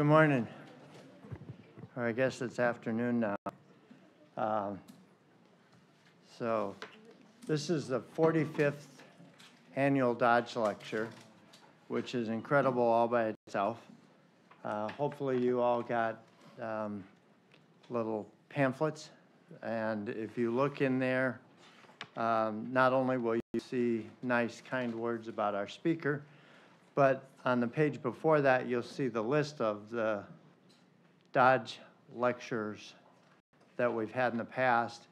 Good morning. Or I guess it's afternoon now. Um, So this is the 45th annual Dodge Lecture, which is incredible all by itself. Uh, Hopefully you all got um, little pamphlets. And if you look in there, um, not only will you see nice, kind words about our speaker, but on the page before that, you'll see the list of the Dodge lectures that we've had in the past,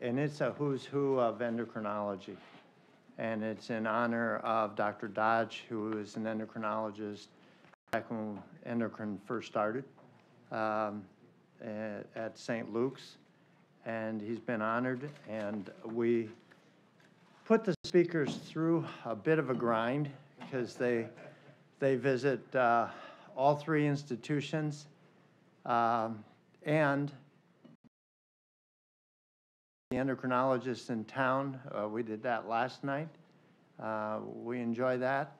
and it's a who's who of endocrinology. And it's in honor of Dr. Dodge, who is an endocrinologist back when endocrine first started um, at at St. Luke's. And he's been honored, and we put the speakers through a bit of a grind because they, they visit uh, all three institutions. um, And the endocrinologist in town, uh, we did that last night. Uh, We enjoy that.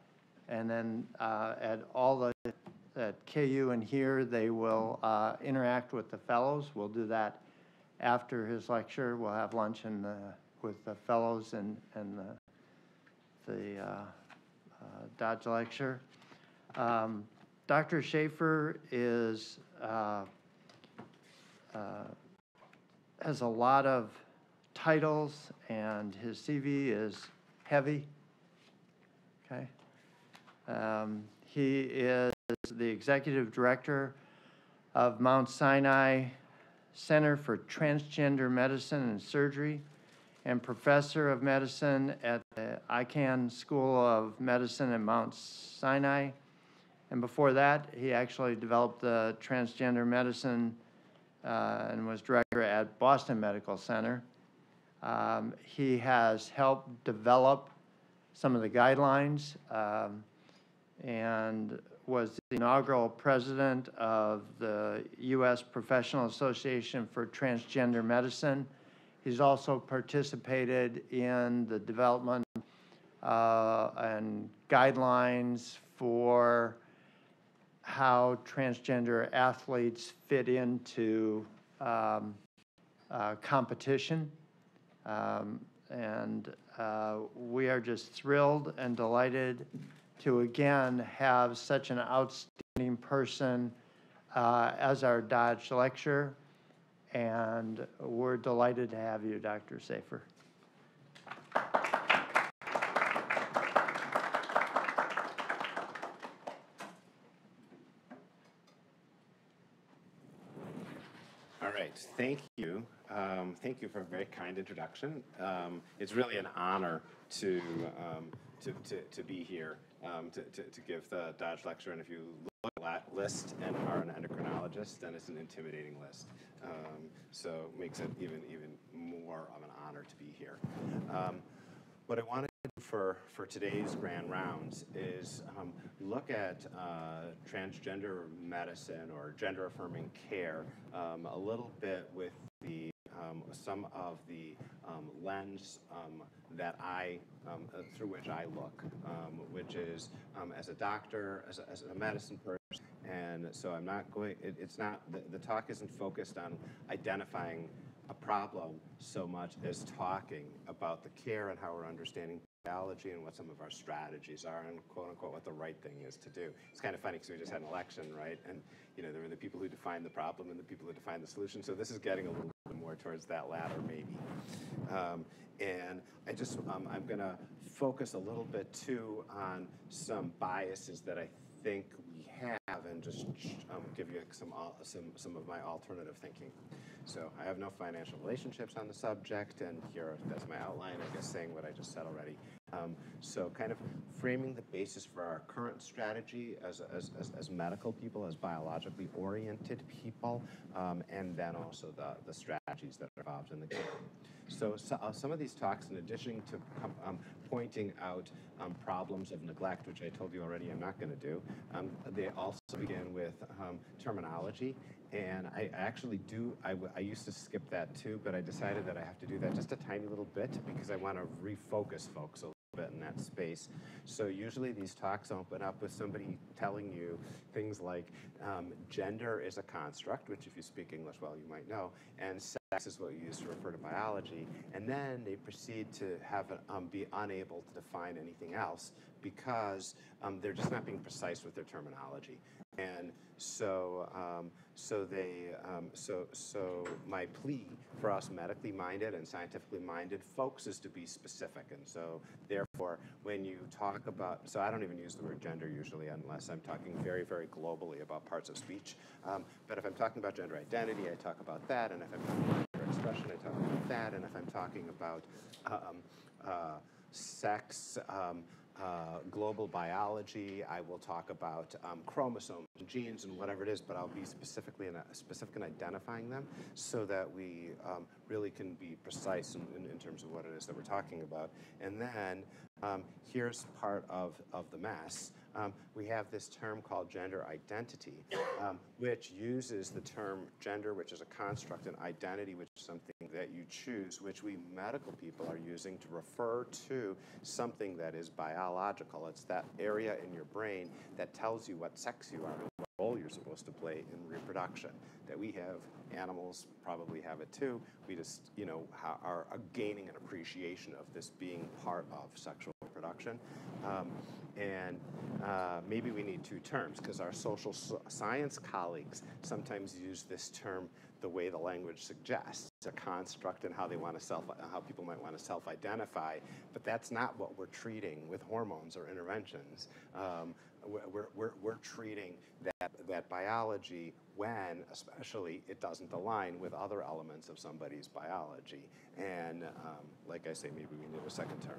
And then uh, at all the, at KU and here, they will uh, interact with the fellows. We'll do that after his lecture. We'll have lunch and, uh, with the fellows and, and the, the uh, Dodge lecture. Um, Dr. Safer is, uh, uh, has a lot of titles, and his CV is heavy. Okay? Um, He is the executive director of Mount Sinai Center for Transgender Medicine and Surgery and professor of medicine at the Icahn School of Medicine at Mount Sinai. And before that, he actually developed the transgender medicine uh, and was director at Boston Medical Center. Um, He has helped develop some of the guidelines um, and was the inaugural president of the U.S. Professional Association for Transgender Medicine. He's also participated in the development uh, and guidelines for how transgender athletes fit into um, uh, competition. Um, And uh, we are just thrilled and delighted to again have such an outstanding person uh, as our Dodge lecturer. And we're delighted to have you, Dr. Safer. All right, thank you. Um, thank you for a very kind introduction. Um, it's really an honor to, um, to, to, to be here um, to, to, to give the Dodge lecture. And if you list and are an endocrinologist, then it's an intimidating list. Um, so makes it even, even more of an honor to be here. Um, what I wanted for, for today's grand rounds is um, look at uh, transgender medicine or gender affirming care um, a little bit with the um, some of the um, lens um, that I um, uh, through which I look, um, which is as a doctor, as a, as a medicine person, and so I'm not going. It, it's not the, the talk isn't focused on identifying a problem so much as talking about the care and how we're understanding biology and what some of our strategies are and quote unquote what the right thing is to do. It's kind of funny because we just had an election, right? And you know, there were the people who define the problem and the people who define the solution. So this is getting a little more towards that latter, maybe. Um, and I just, um, I'm going to focus a little bit too on some biases that I think have and just um, give you some, some, some of my alternative thinking. So I have no financial relationships on the subject, and here, that's my outline, I guess, saying what I just said already. Um, so kind of framing the basis for our current strategy as, as, as, as medical people, as biologically oriented people, um, and then also the, the strategies that are involved in the game. So, so uh, some of these talks, in addition to um, pointing out um, problems of neglect, which I told you already I'm not going to do, um, they also begin with um, terminology. And I actually do, I, used to skip that too, but I decided that I have to do that just a tiny little bit because I want to refocus folks a little bit in that space. So usually these talks open up with somebody telling you things like um, gender is a construct, which if you speak English well, you might know, and sex is what you use to refer to biology. And then they proceed to have um, be unable to define anything else because um, they're just not being precise with their terminology. And so, um, so they, um, so, so my plea for us medically minded and scientifically minded folks is to be specific. And so, therefore, when you talk about, so I don't even use the word gender usually unless I'm talking very, very globally about parts of speech. Um, but if I'm talking about gender identity, I talk about that. And if I'm talking about gender expression, I talk about that. And if I'm talking about um, uh, sex, um, uh, global biology. I will talk about um, chromosomes and genes and whatever it is, but I'll be specifically in a, specific in identifying them so that we um, really can be precise in, in, in, terms of what it is that we're talking about. And then um, here's part of, of the mess. Um, we have this term called gender identity, um, which uses the term gender, which is a construct, and identity, which is something that you choose, which we medical people are using to refer to something that is biological. It's that area in your brain that tells you what sex you are and what role you're supposed to play in reproduction. That we have, animals probably have it too. We just, you know, are gaining an appreciation of this being part of sexual reproduction. Um, and uh, maybe we need two terms because our social science colleagues sometimes use this term the way the language suggests a construct and how they want to self how people might want to self-identify but that's not what we're treating with hormones or interventions. Um, we're, we're, we're treating that, that biology when especially it doesn't align with other elements of somebody's biology. And um, like i say maybe we need a second term.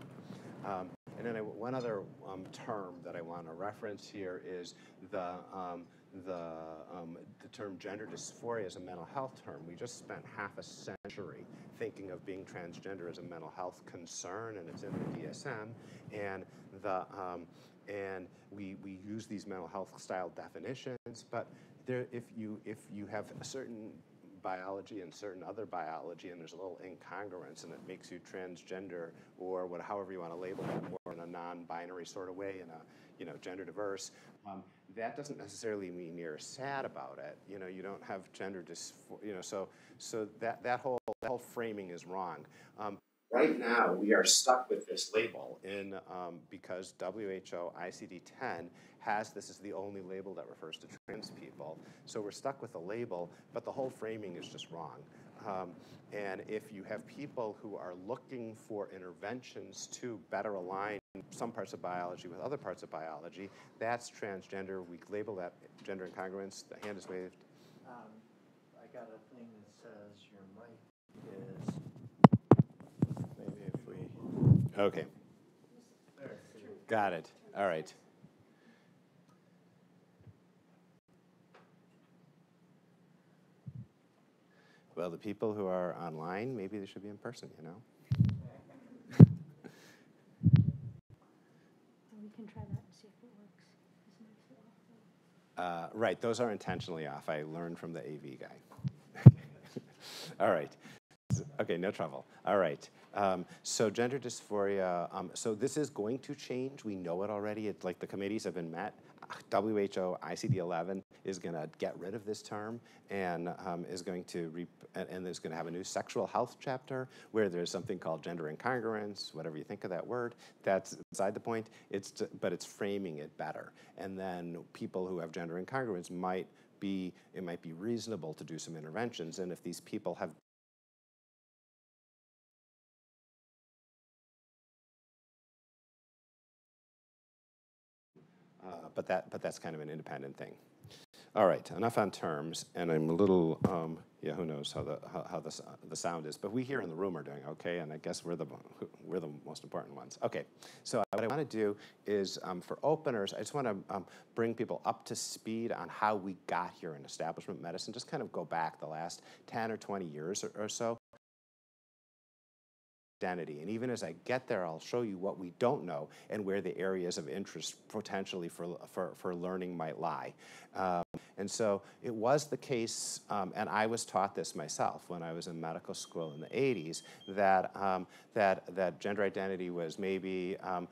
Um, and then I, one other um, term that I want to reference here is the, um, the, um, the term gender dysphoria as a mental health term. We just spent half a century thinking of being transgender as a mental health concern, and it's in the DSM. And, the, um, and we, we use these mental health style definitions, but there, if, you, if you have a certain biology and certain other biology, and there's a little incongruence, and it makes you transgender or what, however you want to label it, more in a non-binary sort of way, in a you know gender diverse. Um, that doesn't necessarily mean you're sad about it. You know, you don't have gender dysphoria. You know, so so that that whole that whole framing is wrong. Um, right now, we are stuck with this label in um, because WHO ICD-10 has this is the only label that refers to trans people. So we're stuck with the label, but the whole framing is just wrong. Um, and if you have people who are looking for interventions to better align some parts of biology with other parts of biology, that's transgender. We label that gender incongruence. The hand is waved. Um, I got a thing that says your mic is, maybe if we. Okay. Got it. All right. Well, the people who are online, maybe they should be in person, you know? We can try that and see if it works. Uh, right, those are intentionally off. I learned from the AV guy. All right. Okay, no trouble. All right. Um, so gender dysphoria, um, so this is going to change. We know it already. It's like the committees have been met. WHO ICD-11 is going to get rid of this term and um, is going to and, and is going to have a new sexual health chapter where there's something called gender incongruence, whatever you think of that word. That's beside the point. It's to, but it's framing it better. And then people who have gender incongruence might be it might be reasonable to do some interventions. And if these people have but that but that's kind of an independent thing. All right, enough on terms, and I'm a little um, yeah. Who knows how the how, how the the sound is? But we here in the room are doing okay, and I guess we're the we're the most important ones. Okay, so what I want to do is um, for openers, I just want to um, bring people up to speed on how we got here in establishment medicine. Just kind of go back the last ten or twenty years or, or so identity. And even as I get there, I'll show you what we don't know and where the areas of interest potentially for, for, for learning might lie. Um, and so it was the case, um, and I was taught this myself when I was in medical school in the 80s, that, um, that, that gender identity was maybe um,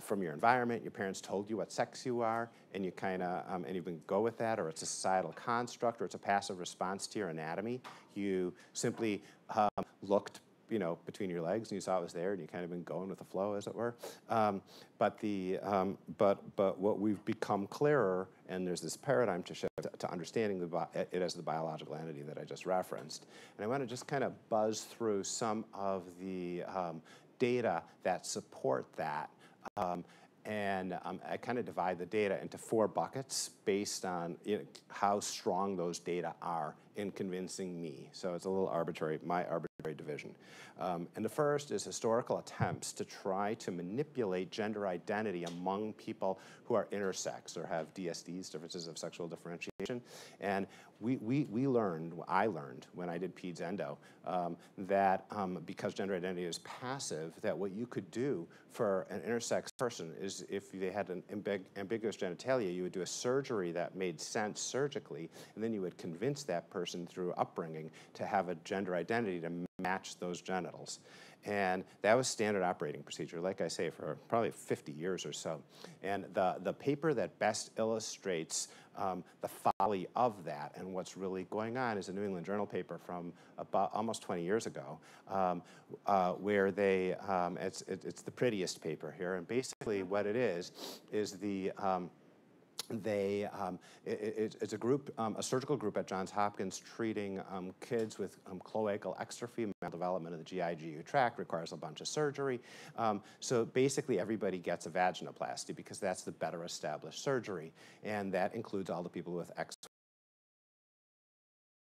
from your environment, your parents told you what sex you are, and you kind of, um, and you can go with that, or it's a societal construct, or it's a passive response to your anatomy. You simply um, looked you know, between your legs and you saw it was there and you kind of been going with the flow, as it were. Um, but the, um, but, but what we've become clearer, and there's this paradigm to shift to understanding the, it as the biological entity that I just referenced. And I want to just kind of buzz through some of the um, data that support that um, and um, I kind of divide the data into four buckets based on you know, how strong those data are in convincing me. So it's a little arbitrary, my arbitrary division. Um, and the first is historical attempts to try to manipulate gender identity among people who are intersex or have DSDs, differences of sexual differentiation. And we, we, we learned, I learned when I did PEDS endo, um, that um, because gender identity is passive, that what you could do for an intersex person is if they had an ambig ambiguous genitalia, you would do a surgery that made sense surgically, and then you would convince that person through upbringing to have a gender identity to match those genitals. And that was standard operating procedure, like I say, for probably 50 years or so. And the, the paper that best illustrates um, the folly of that and what's really going on is a New England Journal paper from about almost 20 years ago, um, uh, where they, um, it's, it, it's the prettiest paper here. And basically what it is, is the, um, they, um, it, it's a group, um, a surgical group at Johns Hopkins treating um, kids with um, cloacal exstrophy, development of the GI-GU tract, requires a bunch of surgery. Um, so basically everybody gets a vaginoplasty because that's the better established surgery. And that includes all the people with X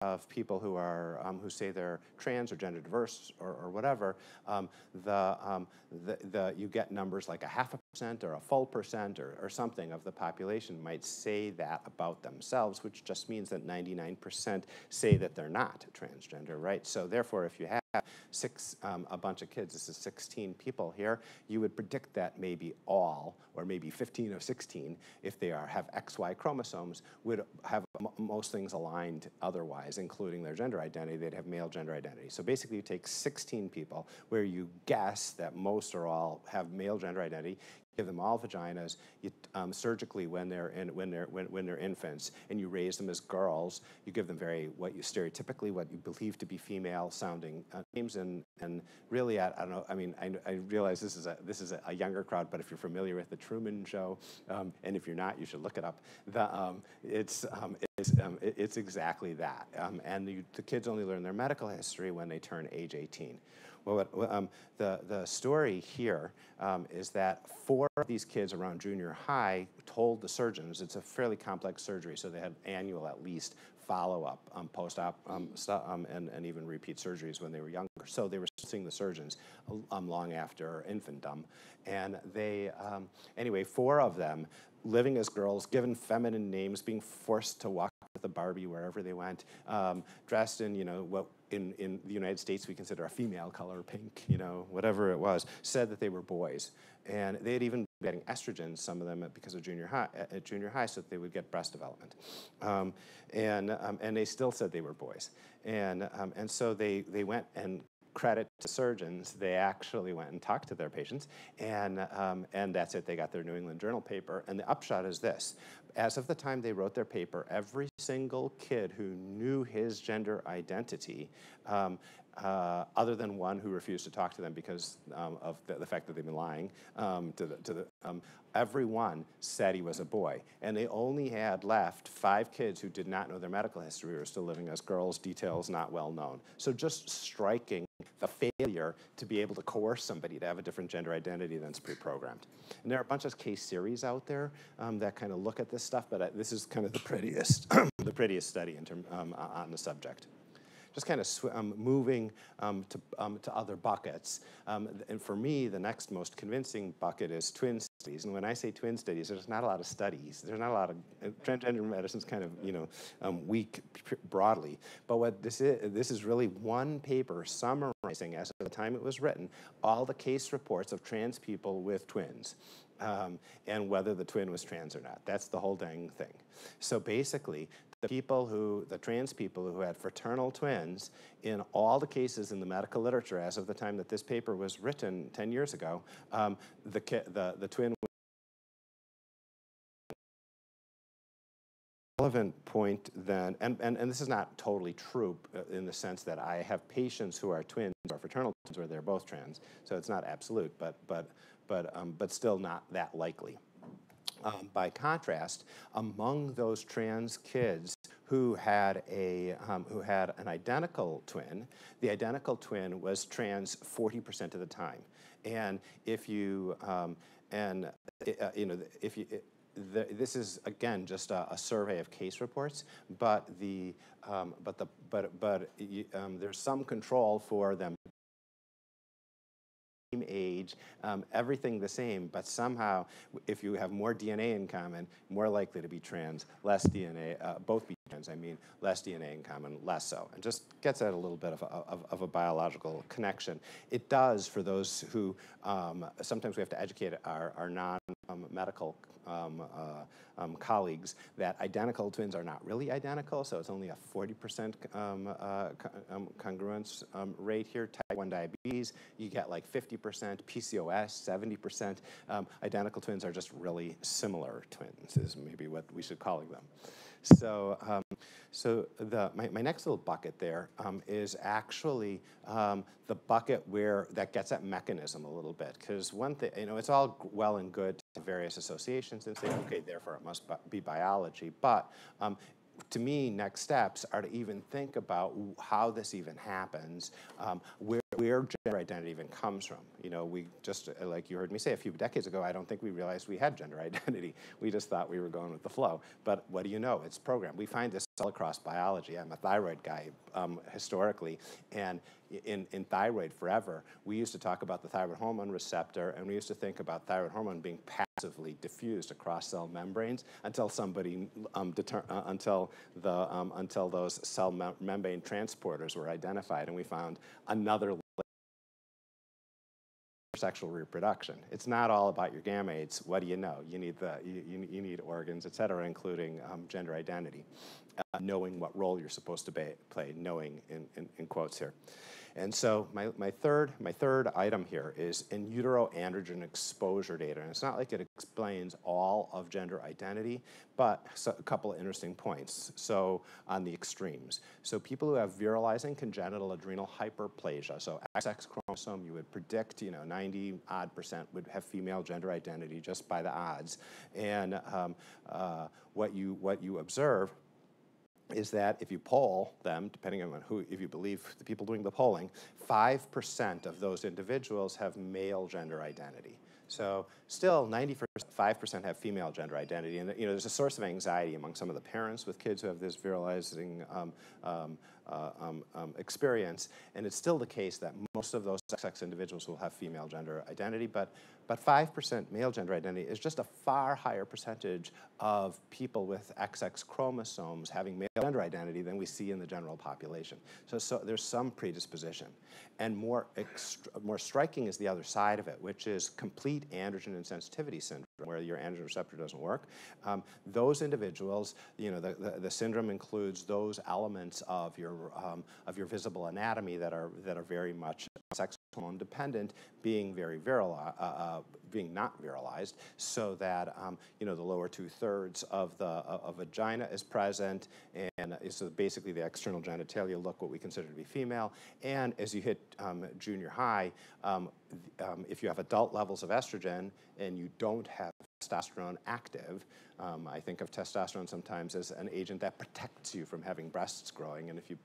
of people who are um, who say they're trans or gender diverse or, or whatever, um, the, um, the, the, you get numbers like a half a percent or a full percent or, or something of the population might say that about themselves, which just means that 99% say that they're not transgender, right? So therefore, if you have six, um, a bunch of kids, this is 16 people here, you would predict that maybe all, or maybe 15 or 16, if they are have XY chromosomes, would have most things aligned otherwise, including their gender identity, they'd have male gender identity. So basically you take 16 people where you guess that most or all have male gender identity, give them all vaginas you, um, surgically when they're in, when they're when, when they're infants, and you raise them as girls. You give them very what you stereotypically what you believe to be female sounding uh, names, and and really I, I, don't know. I mean I, I realize this is a this is a, a, younger crowd, but if you're familiar with the Truman Show, um, and if you're not, you should look it up. The, um, it's um, it's, um, it's exactly that, um, and the, the kids only learn their medical history when they turn age 18. Well, the, the story here is that four of these kids around junior high told the surgeons, it's a fairly complex surgery, so they had annual at least follow-up, um, post-op, um, um, and, and even repeat surgeries when they were younger. So they were seeing the surgeons um, long after infantdom. And they, um, anyway, four of them living as girls, given feminine names, being forced to walk with a Barbie wherever they went, um, dressed in, you know, what in, in the United States we consider a female color, pink, you know, whatever it was, said that they were boys. And they had even been getting estrogen, some of them because of junior high, at junior high, so that they would get breast development. Um, and, um, and they still said they were boys. And, um, and so they, they went and credit to surgeons, they actually went and talked to their patients, and, um, and that's it. They got their New England Journal paper. And the upshot is this as of the time they wrote their paper, every single kid who knew his gender identity um, uh, other than one who refused to talk to them because um, of the, the, fact that they've been lying um, to the, to the um, everyone said he was a boy. And they only had left five kids who did not know their medical history or still living as girls, details not well known. So just striking the failure to be able to coerce somebody to have a different gender identity than's pre-programmed. And there are a bunch of case series out there um, that kind of look at this stuff, but uh, this is kind of the prettiest, the prettiest study in term, um, on the subject just kind of um, moving um, to, um, to other buckets. Um, and for me, the next most convincing bucket is twin studies. And when I say twin studies, there's not a lot of studies. There's not a lot of, uh, transgender medicine is kind of, you know, um, weak broadly. But what this is, this is really one paper summarizing, as of the time it was written, all the case reports of trans people with twins. Um, and whether the twin was trans or not. That's the whole dang thing. So basically, the people who, the trans people who had fraternal twins, in all the cases in the medical literature as of the time that this paper was written 10 years ago, um, the, the, the twin relevant point then, and, and, and this is not totally true uh, in the sense that I have patients who are twins or fraternal twins where they're both trans, so it's not absolute, but, but, but, um, but still not that likely. Um, by contrast, among those trans kids who had a um, who had an identical twin, the identical twin was trans 40% of the time. And if you um, and uh, you know if you the, this is again just a, a, survey of case reports, but the um, but the but but um, there's some control for them age, um, everything the same, but somehow if you have more DNA in common, more likely to be trans, less DNA, uh, both be trans, I mean, less DNA in common, less so. And just gets at a little bit of a, of, of a biological connection. It does for those who, um, sometimes we have to educate our, our non-medical um, uh, um, colleagues that identical twins are not really identical, so it's only a 40% um, uh, um, congruence um, rate here. Type 1 diabetes, you get like 50%, PCOS, 70%. Um, identical twins are just really similar twins, is maybe what we should call them. So, um, so the, my, my next little bucket there is actually the bucket where that gets at mechanism a little bit. Because one thing, you know, it's all well and good various associations and say, okay, therefore it must be biology. But um, to me, next steps are to even think about how this even happens, um, where, where gender identity even comes from. You know, we just, uh, like you heard me say a few decades ago, I don't think we realized we had gender identity. We just thought we were going with the flow. But what do you know? It's programmed. We find this all across biology. I'm a thyroid guy um, historically, and in, in thyroid forever, we used to talk about the thyroid hormone receptor, and we used to think about thyroid hormone being passively diffused across cell membranes until somebody, um, deter, uh, until, the, um, until those cell mem membrane transporters were identified, and we found another sexual reproduction. It's not all about your gametes. What do you know? You need the you, you, need organs, et cetera, including um, gender identity, uh, knowing what role you're supposed to play, knowing in, in, in quotes here. And so my, my, third, my third item here is in utero androgen exposure data. And it's not like it explains all of gender identity, but a couple of interesting points. So on the extremes. So people who have virilizing congenital adrenal hyperplasia, so XX chromosome, you would predict, you know, 90 odd percent would have female gender identity just by the odds. And um, uh, what, you, what you observe is that if you poll them, depending on who, if you believe the people doing the polling, 5% of those individuals have male gender identity. So still 95% have female gender identity. And you know, there's a source of anxiety among some of the parents with kids who have this virilizing um, um, uh, um, um, experience. And it's still the case that most of those sex individuals will have female gender identity, but, but 5% male gender identity is just a far higher percentage of people with XX chromosomes having male gender identity than we see in the general population. So, so there's some predisposition. And more, more striking is the other side of it, which is complete androgen insensitivity syndrome, where your androgen receptor doesn't work. Um, those individuals, you know, the, the, the, syndrome includes those elements of your, um, of your visible anatomy that are, that are very much sex hormone dependent, being very virile, uh, uh, being not virilized, so that um, you know the lower two thirds of the uh, vagina is present, and so basically the external genitalia look what we consider to be female. And as you hit um, junior high, um, um if you have adult levels of estrogen and you don't have testosterone active, um, I think of testosterone sometimes as an agent that protects you from having breasts growing, and if you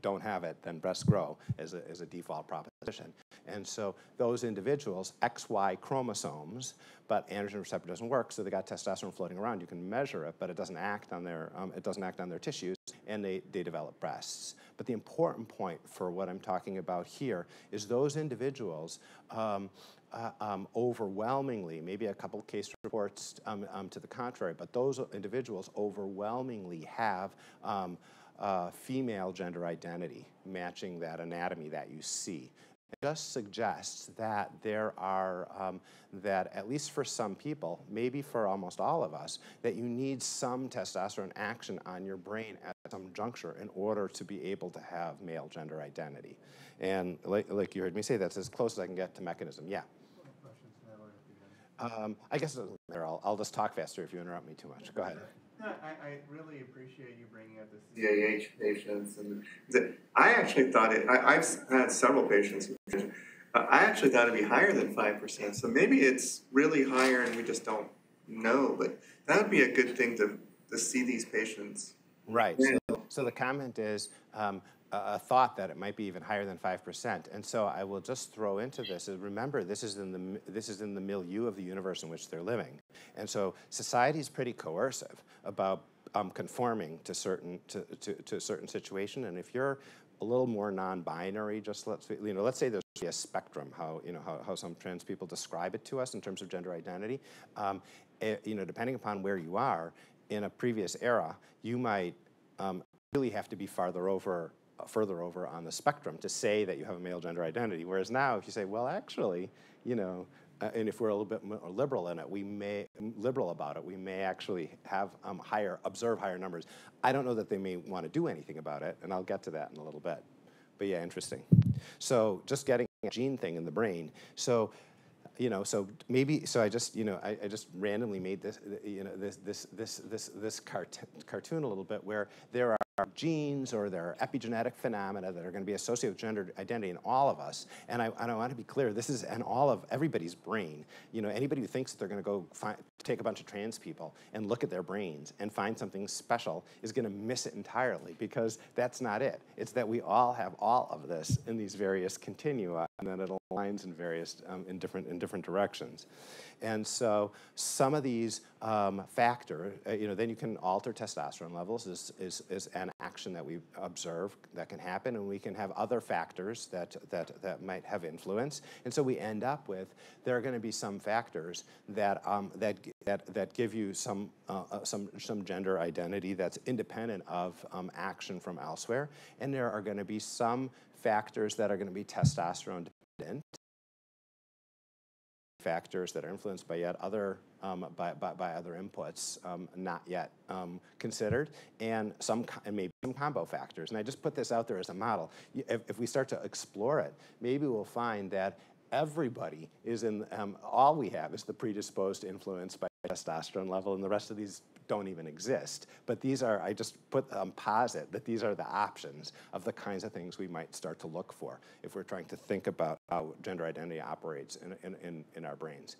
don't have it, then breasts grow as a, a default proposition. And so those individuals, XY chromosomes, but androgen receptor doesn't work, so they got testosterone floating around. You can measure it, but it doesn't act on their, um, it doesn't act on their tissues, and they, they develop breasts. But the important point for what I'm talking about here is those individuals um, uh, um, overwhelmingly, maybe a couple case reports um, um, to the contrary, but those individuals overwhelmingly have um, uh, female gender identity matching that anatomy that you see. It just suggests that there are, um, that at least for some people, maybe for almost all of us, that you need some testosterone action on your brain at some juncture in order to be able to have male gender identity. And like, like you heard me say, that's as close as I can get to mechanism. Yeah. Um, I guess it doesn't matter. I'll, I'll just talk faster if you interrupt me too much. Go ahead. No, I, I really appreciate you bringing up the CAH patients, and the, I actually thought it. I, I've had several patients. Uh, I actually thought it'd be higher than five percent. So maybe it's really higher, and we just don't know. But that would be a good thing to to see these patients. Right. So, so the comment is um, a thought that it might be even higher than 5%. And so I will just throw into this is remember this is in the this is in the milieu of the universe in which they're living. And so society is pretty coercive about um, conforming to certain to, to, to a certain situation. And if you're a little more non-binary, just let's you know, let's say there's a spectrum, how you know how, how some trans people describe it to us in terms of gender identity. Um, it, you know, depending upon where you are in a previous era, you might um, really have to be farther over further over on the spectrum to say that you have a male gender identity. Whereas now, if you say, well, actually, you know, uh, and if we're a little bit more liberal in it, we may liberal about it. We may actually have um, higher observe higher numbers. I don't know that they may want to do anything about it, and I'll get to that in a little bit. But yeah, interesting. So just getting a gene thing in the brain. So you know, so maybe, so I just, you know, I, I, just randomly made this, you know, this, this, this, this, this cart cartoon a little bit where there are genes or there are epigenetic phenomena that are going to be associated with gender identity in all of us. And I, and I want to be clear, this is in all of everybody's brain. You know, anybody who thinks that they're going to go find, take a bunch of trans people and look at their brains and find something special is going to miss it entirely because that's not it. It's that we all have all of this in these various continua and then it aligns in various, um, in, different, in different directions. And so some of these um, factors, uh, you know, then you can alter testosterone levels is, is, is an action that we observe that can happen, and we can have other factors that, that, that might have influence. And so we end up with, there are going to be some factors that, um, that, that, that give you some, uh, uh, some, some gender identity that's independent of um, action from elsewhere. And there are going to be some factors that are going to be testosterone dependent factors that are influenced by yet other um, by, by, by, other inputs um, not yet um, considered and some and maybe some combo factors. And I just put this out there as a model. If, if we start to explore it maybe we'll find that everybody is in um, all we have is the predisposed influence by testosterone level and the rest of these don't even exist. But these are, I just put, um, posit that these are the options of the kinds of things we might start to look for if we're trying to think about how gender identity operates in, in, in, our brains.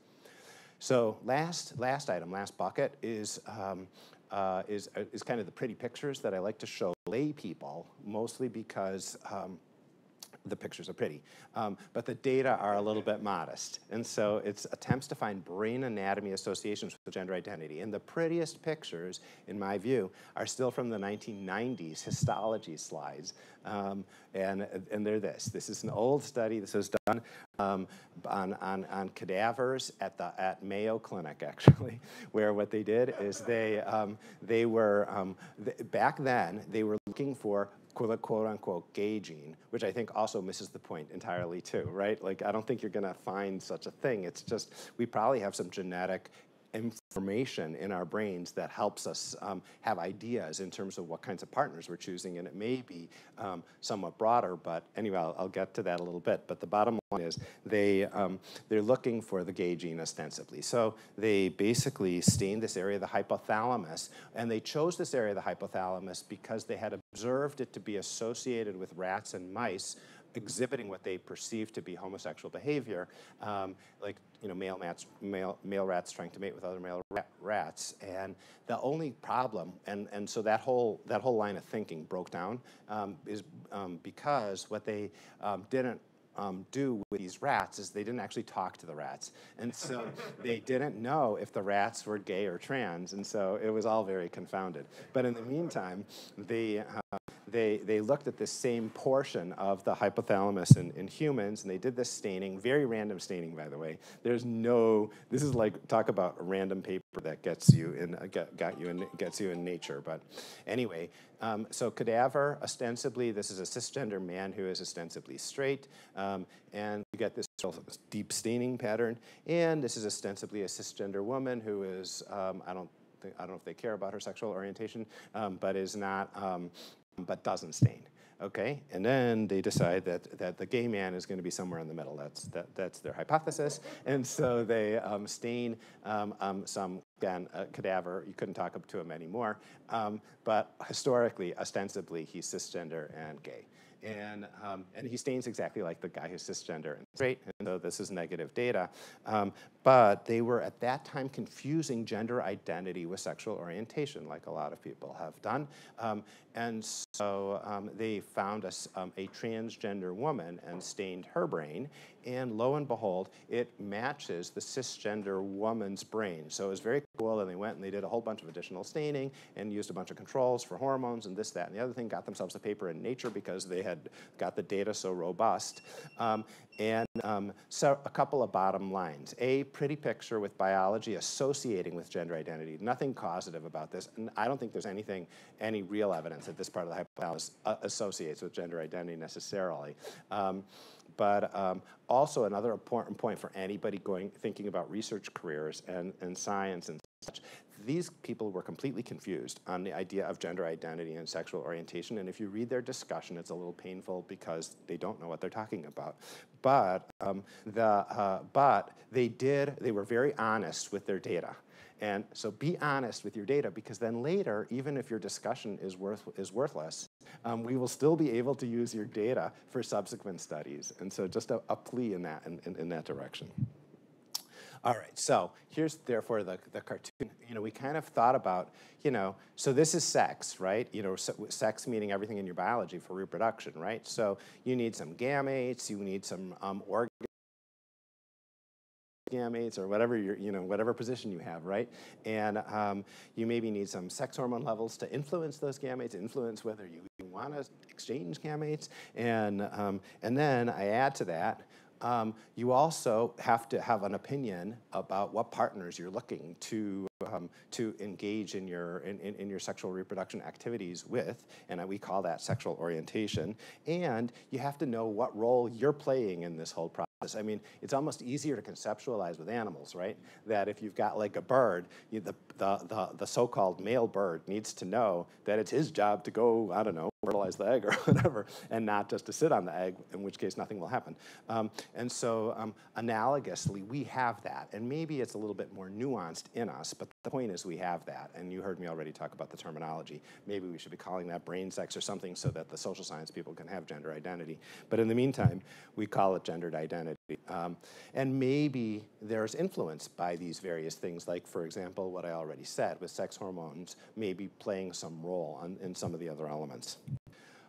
So last, last item, last bucket is, um, uh, is, uh, is kind of the pretty pictures that I like to show lay people, mostly because um, the pictures are pretty, um, but the data are a little bit modest. And so it's attempts to find brain anatomy associations with gender identity. And the prettiest pictures, in my view, are still from the 1990s histology slides. Um, and, and they're this. This is an old study. This was done um, on, on, on cadavers at, the, at Mayo Clinic, actually, where what they did is they, um, they were, um, th back then, they were looking for quote, quote unquote gay gene, which I think also misses the point entirely too, right? Like I don't think you're gonna find such a thing. It's just, we probably have some genetic information in our brains that helps us um, have ideas in terms of what kinds of partners we're choosing, and it may be um, somewhat broader, but anyway, I'll, I'll, get to that a little bit. But the bottom line is they, um, they're looking for the gay gene ostensibly. So they basically stained this area of the hypothalamus, and they chose this area of the hypothalamus because they had observed it to be associated with rats and mice exhibiting what they perceive to be homosexual behavior, um, like you know male rats, male, male rats trying to mate with other male rat, rats. And the only problem, and, and so that whole that whole line of thinking broke down, um, is um, because what they um, didn't um, do with these rats is they didn't actually talk to the rats. And so they didn't know if the rats were gay or trans. And so it was all very confounded. But in the meantime, the, uh, they, they looked at this same portion of the hypothalamus in, in humans, and they did this staining, very random staining, by the way. There's no, this is like, talk about a random paper that gets you in, uh, got you in, gets you in nature. But anyway, um, so cadaver, ostensibly, this is a cisgender man who is ostensibly straight, um, and you get this deep staining pattern. And this is ostensibly a cisgender woman who is, um, I don't I don't know if they care about her sexual orientation, um, but is not, um, but doesn't stain. Okay, and then they decide that, that the gay man is going to be somewhere in the middle. That's, that, that's their hypothesis. And so they um, stain um, um, some, again, a cadaver. You couldn't talk to him anymore. Um, but historically, ostensibly, he's cisgender and gay. And, um, and he stains exactly like the guy who's cisgender and straight, and so this is negative data. Um, but they were at that time confusing gender identity with sexual orientation, like a lot of people have done. Um, and so um, they found a, um, a transgender woman and stained her brain, and lo and behold, it matches the cisgender woman's brain. So it was very cool, and they went and they did a whole bunch of additional staining and used a bunch of controls for hormones and this, that, and the other thing, got themselves a paper in Nature because they had got the data so robust. Um, and um, so a couple of bottom lines. A pretty picture with biology associating with gender identity. Nothing causative about this. And I don't think there's anything, any real evidence that this part of the hypothalamus uh, associates with gender identity necessarily. Um, but um, also another important point for anybody going thinking about research careers and, and science and such. These people were completely confused on the idea of gender identity and sexual orientation. And if you read their discussion, it's a little painful because they don't know what they're talking about. But, um, the, uh, but they did, they were very honest with their data. And so be honest with your data because then later, even if your discussion is, worth, is worthless, um, we will still be able to use your data for subsequent studies. And so just a, a plea in that, in, in, in that direction. All right, so here's therefore the, the cartoon. You know, we kind of thought about, you know, so this is sex, right? You know, so, sex meaning everything in your biology for reproduction, right? So you need some gametes, you need some um, organ gametes or whatever your, you know, whatever position you have, right? And um, you maybe need some sex hormone levels to influence those gametes, influence whether you want to exchange gametes. And, um, and then I add to that um, you also have to have an opinion about what partners you're looking to um, to engage in your in, in, in, your sexual reproduction activities with, and we call that sexual orientation. And you have to know what role you're playing in this whole process. I mean, it's almost easier to conceptualize with animals, right? That if you've got like a bird, you, the, the, the, the so-called male bird needs to know that it's his job to go, I don't know, fertilize the egg or whatever, and not just to sit on the egg, in which case nothing will happen. Um, and so um, analogously, we have that. And maybe it's a little bit more nuanced in us, but the point is we have that. And you heard me already talk about the terminology. Maybe we should be calling that brain sex or something so that the social science people can have gender identity. But in the meantime, we call it gendered identity. Um, and maybe there's influence by these various things, like, for example, what I already said, with sex hormones maybe playing some role on, in some of the other elements.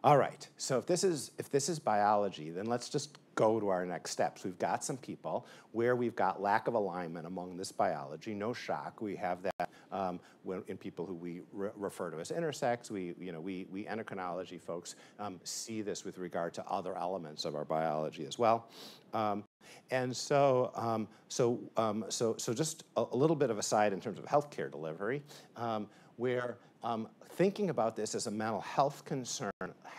All right, so if this is if this is biology, then let's just go to our next steps. We've got some people where we've got lack of alignment among this biology. No shock, we have that um, when, in people who we re refer to as intersex. We you know we we endocrinology folks um, see this with regard to other elements of our biology as well. Um, and so, um, so, um, so, so just a, a, little bit of a side in terms of healthcare delivery, um, where um, thinking about this as a mental health concern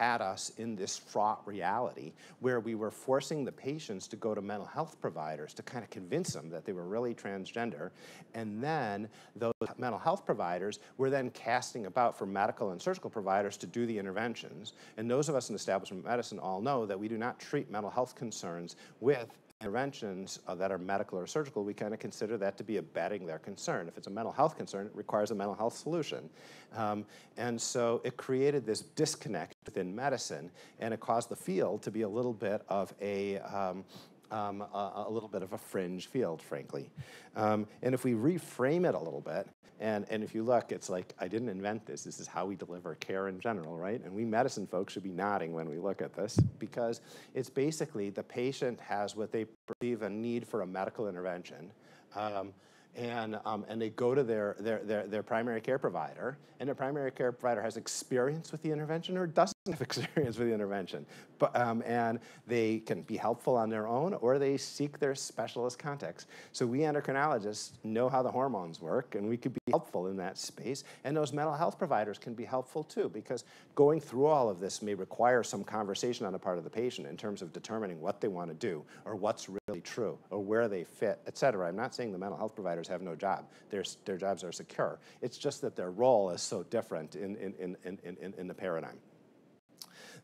had us in this fraught reality where we were forcing the patients to go to mental health providers to kind of convince them that they were really transgender. And then those mental health providers were then casting about for medical and surgical providers to do the interventions. And those of us in establishment medicine all know that we do not treat mental health concerns with interventions uh, that are medical or surgical, we kind of consider that to be abetting their concern. If it's a mental health concern, it requires a mental health solution. Um, and so it created this disconnect within medicine, and it caused the field to be a little bit of a, um, um, a, a, little bit of a fringe field, frankly. Um, and if we reframe it a little bit, and, and if you look, it's like, I didn't invent this. This is how we deliver care in general, right? And we medicine folks should be nodding when we look at this because it's basically the patient has what they perceive a need for a medical intervention. Um, and, um, and they go to their, their, their, their primary care provider, and their primary care provider has experience with the intervention or doesn't experience with the intervention, but, um, and they can be helpful on their own or they seek their specialist context. So we endocrinologists know how the hormones work and we could be helpful in that space. And those mental health providers can be helpful too because going through all of this may require some conversation on the part of the patient in terms of determining what they want to do or what's really true or where they fit, et cetera. I'm not saying the mental health providers have no job. Their, their jobs are secure. It's just that their role is so different in, in, in, in, in the paradigm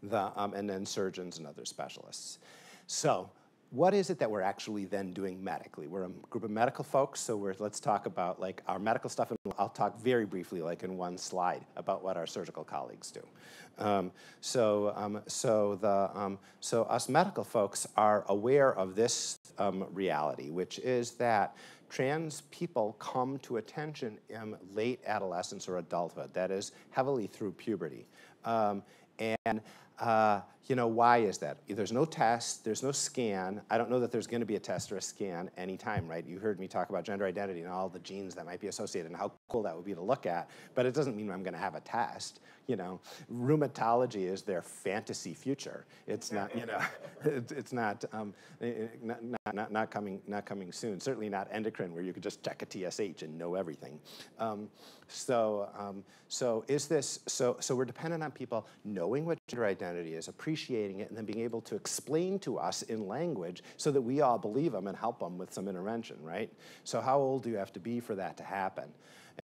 the, um, and then surgeons and other specialists. So what is it that we're actually then doing medically? We're a group of medical folks, so we're, let's talk about like our medical stuff, and I'll talk very briefly, like in one slide, about what our surgical colleagues do. Um, so, um, so, the, um, so us medical folks are aware of this um, reality, which is that trans people come to attention in late adolescence or adulthood, that is heavily through puberty. Um, and uh, you know, why is that? There's no test, there's no scan. I don't know that there's going to be a test or a scan anytime, right? You heard me talk about gender identity and all the genes that might be associated and how cool that would be to look at, but it doesn't mean I'm going to have a test. You know, rheumatology is their fantasy future. It's not, you know, it's not, um, not, not, not, coming, not coming soon. Certainly not endocrine, where you could just check a TSH and know everything. Um, so, um, so is this, so, so we're dependent on people knowing what gender identity is, appreciating it, and then being able to explain to us in language so that we all believe them and help them with some intervention, right? So how old do you have to be for that to happen?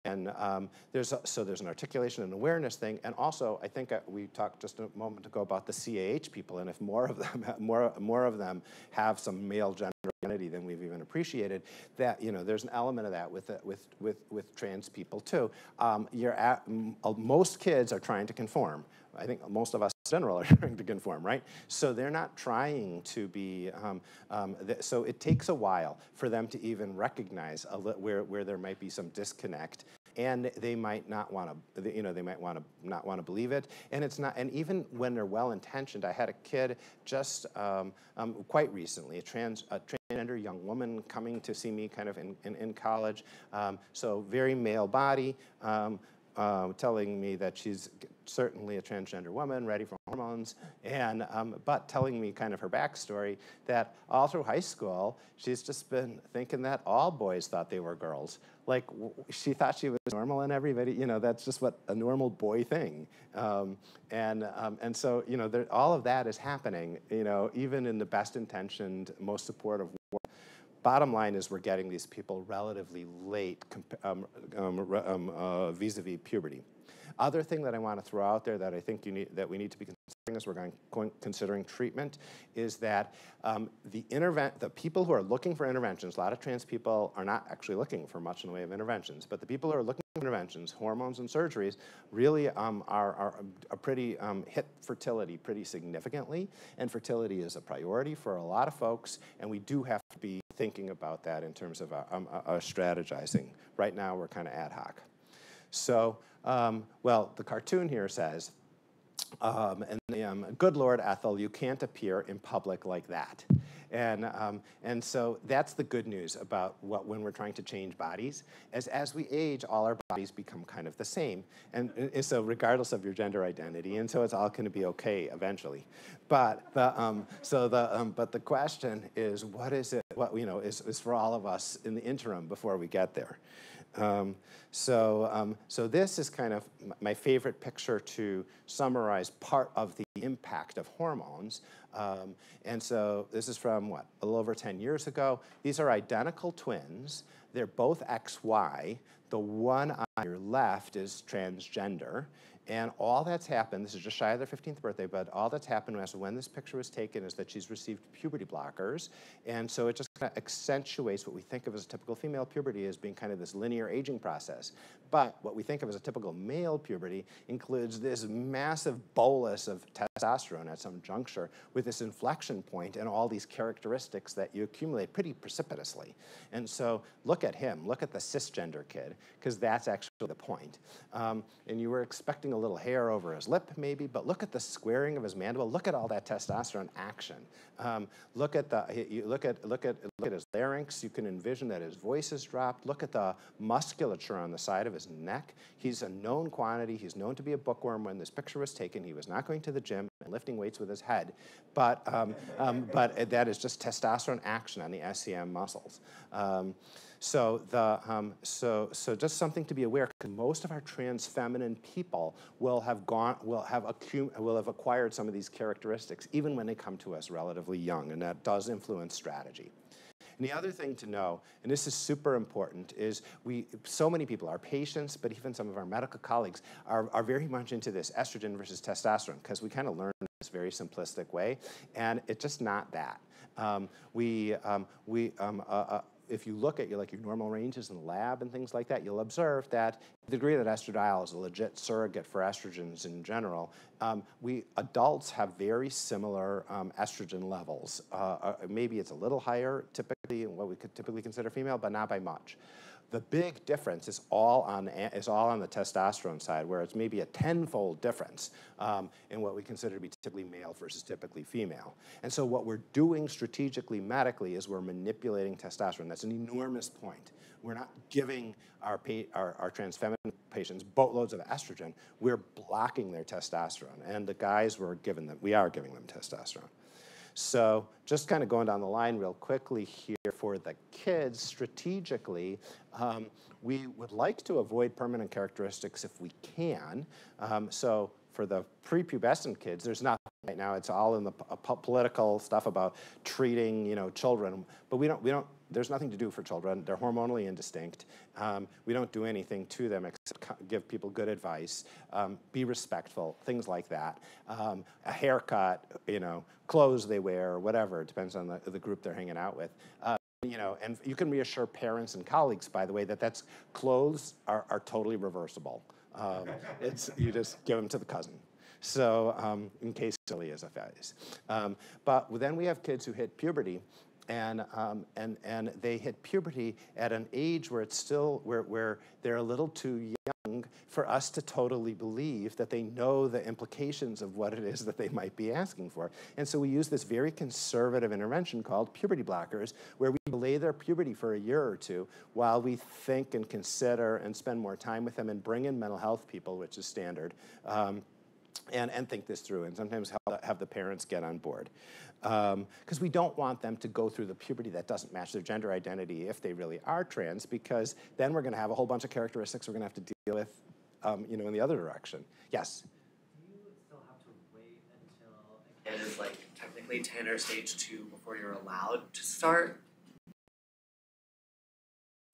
And um, there's a, so there's an articulation and awareness thing, and also I think uh, we talked just a moment ago about the CAH people, and if more of them, more more of them have some male gender identity than we've even appreciated, that you know there's an element of that with uh, with with with trans people too. Um, you're at, most kids are trying to conform. I think most of us in general are trying to conform, right? So they're not trying to be, um, um, so it takes a while for them to even recognize where, where there might be some disconnect and they might not want to, you know, they might want to not want to believe it. And it's not, and even when they're well intentioned, I had a kid just um, um, quite recently, a trans, a transgender young woman coming to see me kind of in, in, in college. Um, so very male body, um, uh, telling me that she's certainly a transgender woman, ready for hormones, and um, but telling me kind of her backstory that all through high school she's just been thinking that all boys thought they were girls. Like she thought she was normal, and everybody, you know, that's just what a normal boy thing. Um, and um, and so you know, there, all of that is happening. You know, even in the best intentioned, most supportive Bottom line is we're getting these people relatively late um, um, um, uh, vis-a-vis puberty. Other thing that I want to throw out there that I think you need, that we need to be considering as we're going, going considering treatment is that um, the, the people who are looking for interventions, a lot of trans people are not actually looking for much in the way of interventions, but the people who are looking for interventions, hormones and surgeries, really um, are, are, are, pretty, um, hit fertility pretty significantly, and fertility is a priority for a lot of folks, and we do have to be thinking about that in terms of our, uh, uh, strategizing. Right now, we're kind of ad hoc. So, um, well, the cartoon here says, um, and the, um, good Lord, Ethel, you can't appear in public like that. And, um, and so that's the good news about what, when we're trying to change bodies, as as we age, all our bodies become kind of the same. And, and so regardless of your gender identity, and so it's all going to be okay eventually. But the, um, so the, um, but the question is, what is it, what, you know, is, is for all of us in the interim before we get there? Um, so, um, so this is kind of my favorite picture to summarize part of the impact of hormones. Um, and so this is from what, a little over 10 years ago. These are identical twins. They're both XY. The one on your left is transgender. And all that's happened, this is just shy of their 15th birthday, but all that's happened as when this picture was taken is that she's received puberty blockers. And so it just accentuates what we think of as a typical female puberty as being kind of this linear aging process. But what we think of as a typical male puberty includes this massive bolus of testosterone at some juncture with this inflection point and all these characteristics that you accumulate pretty precipitously. And so look at him, look at the cisgender kid, because that's actually the point. Um, and you were expecting a little hair over his lip maybe, but look at the squaring of his mandible, look at all that testosterone action. Um, look at the, you look at, look at, look at his larynx. You can envision that his voice has dropped. Look at the musculature on the side of his neck. He's a known quantity. He's known to be a bookworm. When this picture was taken, he was not going to the gym and lifting weights with his head, but, um, um, but that is just testosterone action on the SCM muscles. Um, so, the, um, so, so just something to be aware, because most of our trans feminine people will have, gone, will, have will have acquired some of these characteristics, even when they come to us relatively young, and that does influence strategy. And the other thing to know, and this is super important, is we so many people, our patients, but even some of our medical colleagues, are, are very much into this estrogen versus testosterone because we kind of learn this very simplistic way, and it's just not that. Um, we, um, we, um, uh, uh, if you look at your, like your normal ranges in the lab and things like that, you'll observe that the degree that estradiol is a legit surrogate for estrogens in general, um, we adults have very similar um, estrogen levels. Uh, uh, maybe it's a little higher typically in what we could typically consider female, but not by much. The big difference is all on is all on the testosterone side, where it's maybe a tenfold difference um, in what we consider to be typically male versus typically female. And so what we're doing strategically medically is we're manipulating testosterone. That's an enormous point. We're not giving our, our, our trans feminine patients boatloads of estrogen. We're blocking their testosterone. And the guys we're giving them, we are giving them testosterone. So just kind of going down the line real quickly here for the kids, strategically, um, we would like to avoid permanent characteristics if we can. Um, so for the prepubescent kids, there's nothing right now. It's all in the political stuff about treating, you know, children. But we don't, we don't. There's nothing to do for children. They're hormonally indistinct. Um, we don't do anything to them except give people good advice, um, be respectful, things like that. Um, a haircut, you know, clothes they wear, whatever. It depends on the, the group they're hanging out with. Uh, you know, and you can reassure parents and colleagues, by the way, that that's clothes are, are totally reversible. Um, it's you just give them to the cousin. So um, in case silly as a phase. Um, but then we have kids who hit puberty and, um, and, and they hit puberty at an age where it's still, where, where they're a little too young for us to totally believe that they know the implications of what it is that they might be asking for. And so we use this very conservative intervention called puberty blockers, where we delay their puberty for a year or two while we think and consider and spend more time with them and bring in mental health people, which is standard. Um, and, and think this through, and sometimes have, have the parents get on board. Because um, we don't want them to go through the puberty that doesn't match their gender identity if they really are trans, because then we're going to have a whole bunch of characteristics we're going to have to deal with, um, you know, in the other direction. Yes? Do you still have to wait until kid is like technically Tanner stage two before you're allowed to start?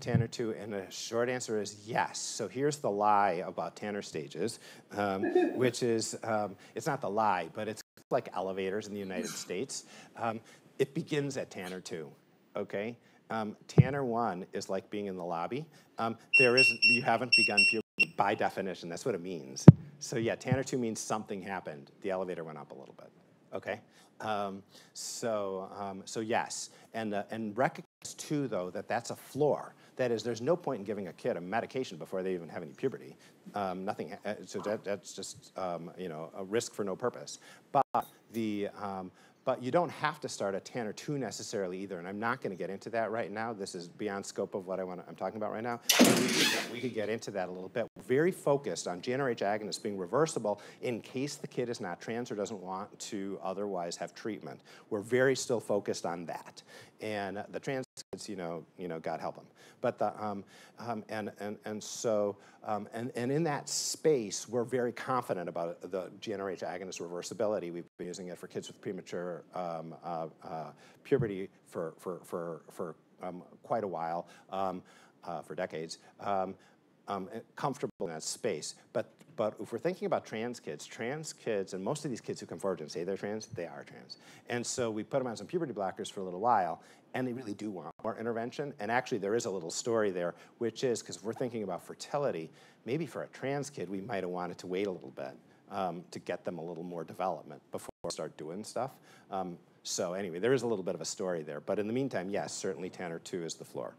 Tanner 2? And the short answer is yes. So here's the lie about Tanner stages, um, which is um, it's not the lie, but it's like elevators in the United States. Um, it begins at Tanner 2, okay? Um, Tanner 1 is like being in the lobby. Um, there is, you haven't begun puberty by definition. That's what it means. So yeah, Tanner 2 means something happened. The elevator went up a little bit, okay? Um, so, so yes, and, uh, and recognize too, though, that that's a floor. That is, there's no point in giving a kid a medication before they even have any puberty. Um, nothing, uh, so that, that's just, um, you know, a risk for no purpose. But the, um, but you don't have to start at or 2 necessarily either, and I'm not going to get into that right now. This is beyond scope of what I want I'm talking about right now. We could, we could get into that a little bit. We're very focused on GnRH agonists being reversible in case the kid is not trans or doesn't want to otherwise have treatment. We're very still focused on that. And the trans kids, you know, you know, God help them. But the, um, um, and, and, and so, um, and, and in that space, we're very confident about the GnRH agonist reversibility. We've been using it for kids with premature um, uh, uh, puberty for, for, for, for um, quite a while, um, uh, for decades. Um, comfortable in that space. But, but if we're thinking about trans kids, trans kids, and most of these kids who come forward and say they're trans, they are trans. And so we put them on some puberty blockers for a little while, and they really do want more intervention. And actually, there is a little story there, which is because if we're thinking about fertility, maybe for a trans kid, we might have wanted to wait a little bit um, to get them a little more development before we start doing stuff. Um, so anyway, there is a little bit of a story there. But in the meantime, yes, certainly Tanner 2 is the floor.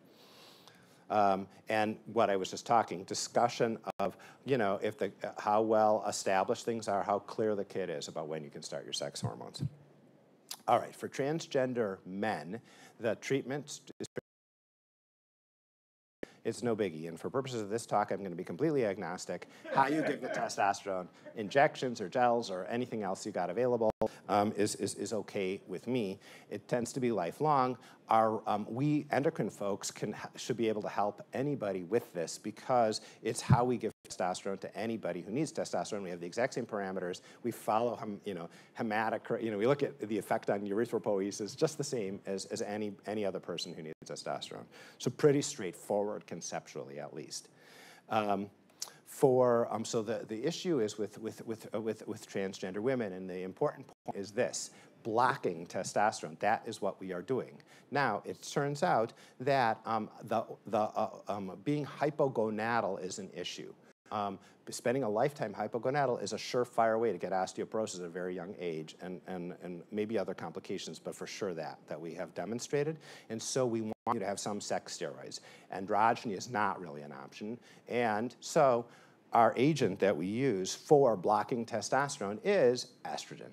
Um, and what I was just talking, discussion of, you know, if the, how well established things are, how clear the kid is about when you can start your sex hormones. All right, for transgender men, the treatment is it's no biggie. And for purposes of this talk, I'm going to be completely agnostic. How you give the testosterone, injections or gels or anything else you got available, um, is, is, is okay with me. It tends to be lifelong. Our, um, we endocrine folks can, should be able to help anybody with this because it's how we give testosterone to anybody who needs testosterone. We have the exact same parameters. We follow, you know, hematocrit, you know, we look at the effect on erythropoiesis just the same as, as any, any other person who needs testosterone. So pretty straightforward conceptually, at least. Um, for, um, so the, the issue is with, with, with, uh, with, with transgender women, and the important point is this, blocking testosterone. That is what we are doing. Now, it turns out that um, the, the, uh, um, being hypogonadal is an issue. Um, spending a lifetime hypogonadal is a surefire way to get osteoporosis at a very young age and, and, and maybe other complications, but for sure that, that we have demonstrated. And so we want you to have some sex steroids. Androgyny is not really an option. And so our agent that we use for blocking testosterone is estrogen.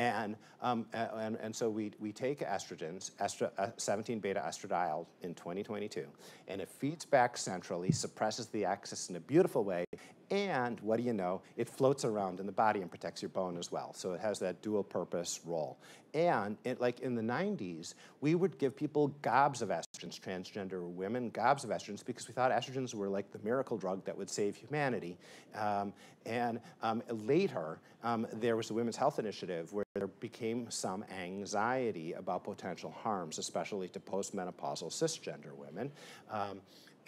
And, um, and, and so we, we take estrogens, estra, uh, 17 beta estradiol in 2022, and it feeds back centrally, suppresses the axis in a beautiful way, and what do you know? It floats around in the body and protects your bone as well. So it has that dual purpose role. And it, like in the 90s, we would give people gobs of estrogens, transgender women, gobs of estrogens, because we thought estrogens were like the miracle drug that would save humanity. Um, and um, later, um, there was the Women's Health Initiative where there became some anxiety about potential harms, especially to postmenopausal cisgender women.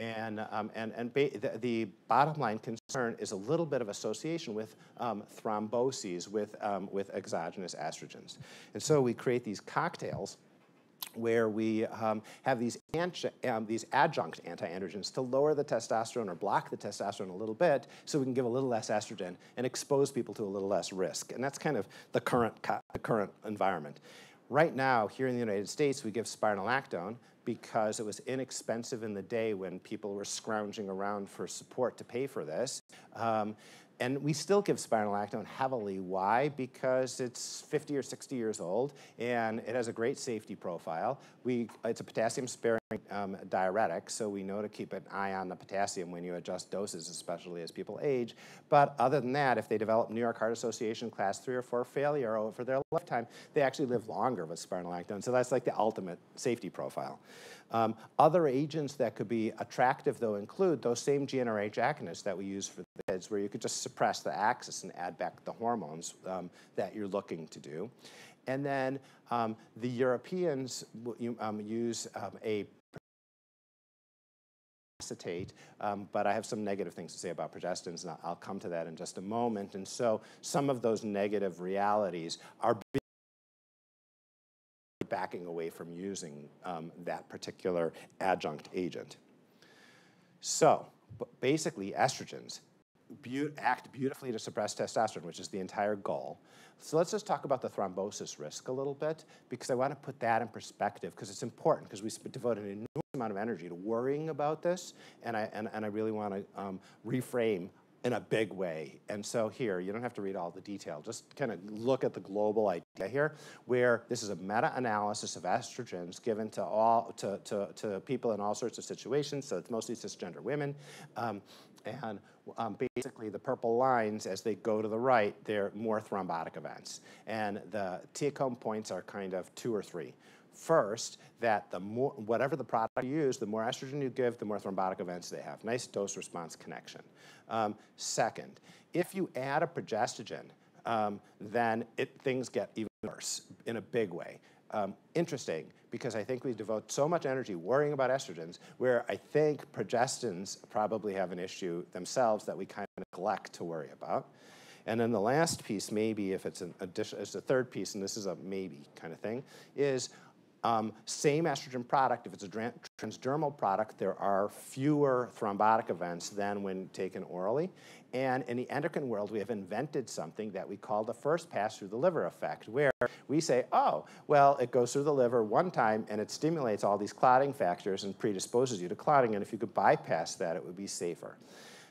And, um, and, and the, the, bottom line concern is a little bit of association with um, thromboses with, um, with exogenous estrogens. And so we create these cocktails where we um, have these, um, these adjunct anti-androgens to lower the testosterone or block the testosterone a little bit so we can give a little less estrogen and expose people to a little less risk. And that's kind of the current, the current environment. Right now, here in the United States, we give spironolactone because it was inexpensive in the day when people were scrounging around for support to pay for this. Um, and we still give spironolactone heavily. Why? Because it's 50 or 60 years old and it has a great safety profile. We, it's a potassium sparing um, diuretic, so we know to keep an eye on the potassium when you adjust doses, especially as people age. But other than that, if they develop New York Heart Association class three or four failure over their lifetime, they actually live longer with spironolactone. So that's like the ultimate safety profile. Um, other agents that could be attractive, though, include those same GnRH agonists that we use for the kids, where you could just suppress the axis and add back the hormones um, that you're looking to do. And then um, the Europeans um, use um, a acetate, um, but I have some negative things to say about progestins, and I'll come to that in just a moment. And so some of those negative realities are backing away from using um, that particular adjunct agent. So basically, estrogens be act beautifully to suppress testosterone, which is the entire goal. So let's just talk about the thrombosis risk a little bit, because I want to put that in perspective, because it's important, because we devote an enormous amount of energy to worrying about this, and I, and, and I really want to um, reframe in a big way. And so here, you don't have to read all the detail. Just kind of look at the global idea here, where this is a meta-analysis of estrogens given to all to, to, to people in all sorts of situations. So it's mostly cisgender women. Um, and um, basically the purple lines, as they go to the right, they're more thrombotic events. And the take-home points are kind of two or three. First, that the more, whatever the product you use, the more estrogen you give, the more thrombotic events they have. Nice dose-response connection. Um, second, if you add a progestogen, um, then it, things get even worse in a big way. Um, interesting, because I think we devote so much energy worrying about estrogens, where I think progestins probably have an issue themselves that we kind of neglect to worry about. And then the last piece, maybe if it's an addition, it's a third piece, and this is a maybe kind of thing, is um, same estrogen product, if it's a transdermal product, there are fewer thrombotic events than when taken orally. And in the endocrine world, we have invented something that we call the first pass through the liver effect, where we say, oh, well, it goes through the liver one time and it stimulates all these clotting factors and predisposes you to clotting. And if you could bypass that, it would be safer.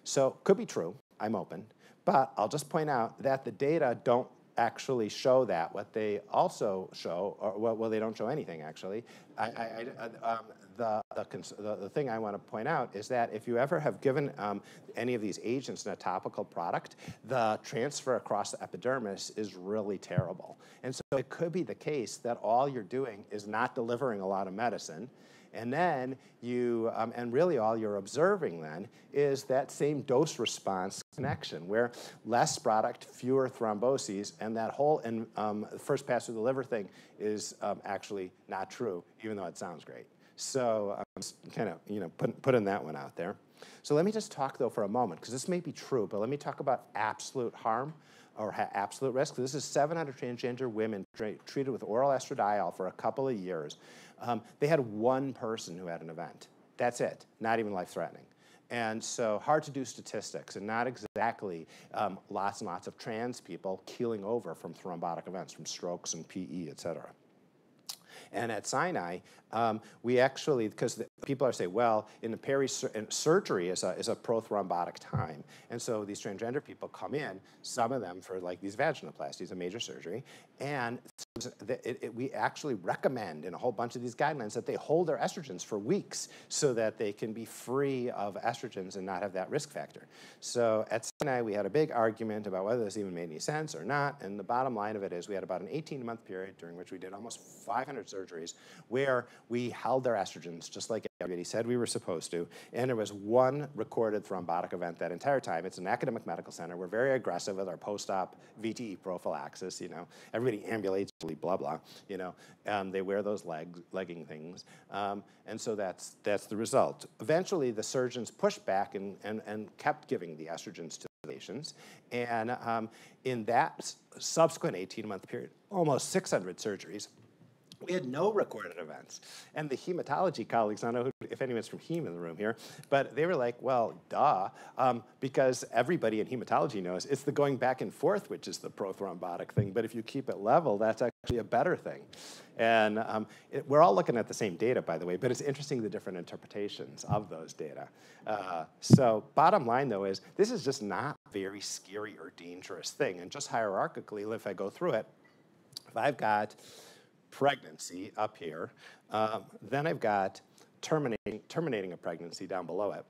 So, could be true. I'm open. But I'll just point out that the data don't actually show that. What they also show, or well, well they don't show anything actually. I, I, I, um, the, the, the, the, thing I want to point out is that if you ever have given um, any of these agents in a topical product, the transfer across the epidermis is really terrible. And so it could be the case that all you're doing is not delivering a lot of medicine, and then you, um, and really all you're observing then is that same dose response connection where less product, fewer thromboses, and that whole and, um, first pass through the liver thing is um, actually not true, even though it sounds great. So I'm kind of, you know, put, putting that one out there. So let me just talk though for a moment, because this may be true, but let me talk about absolute harm or absolute risk. This is 700 transgender women treated with oral estradiol for a couple of years. Um, they had one person who had an event. That's it, not even life-threatening. And so hard to do statistics and not exactly um, lots and lots of trans people keeling over from thrombotic events, from strokes and PE, et cetera. And at Sinai, um, we actually, because people are saying, well, in the peri-surgery is a, is a prothrombotic time. And so these transgender people come in, some of them for like these vaginoplasties, a major surgery, and it, it, we actually recommend in a whole bunch of these guidelines that they hold their estrogens for weeks so that they can be free of estrogens and not have that risk factor. So at Sinai, we had a big argument about whether this even made any sense or not. And the bottom line of it is we had about an 18 month period during which we did almost 500 surgeries where we held their estrogens just like everybody said we were supposed to. And there was one recorded thrombotic event that entire time. It's an academic medical center. We're very aggressive with our post-op VTE prophylaxis. You know, everybody ambulates, blah blah. You know, um, they wear those leg legging things, um, and so that's that's the result. Eventually, the surgeons pushed back and and, and kept giving the estrogens to the patients, and um, in that subsequent 18-month period, almost 600 surgeries we had no recorded events. And the hematology colleagues, I know who, if anyone's from heme in the room here, but they were like, well, duh, um, because everybody in hematology knows it's the going back and forth which is the prothrombotic thing. But if you keep it level, that's actually a better thing. And um, it, we're all looking at the same data, by the way, but it's interesting the different interpretations of those data. Uh, so bottom line, though, is this is just not a very scary or dangerous thing. And just hierarchically, if I go through it, if I've got pregnancy up here. Um, then I've got terminating, terminating a pregnancy down below it.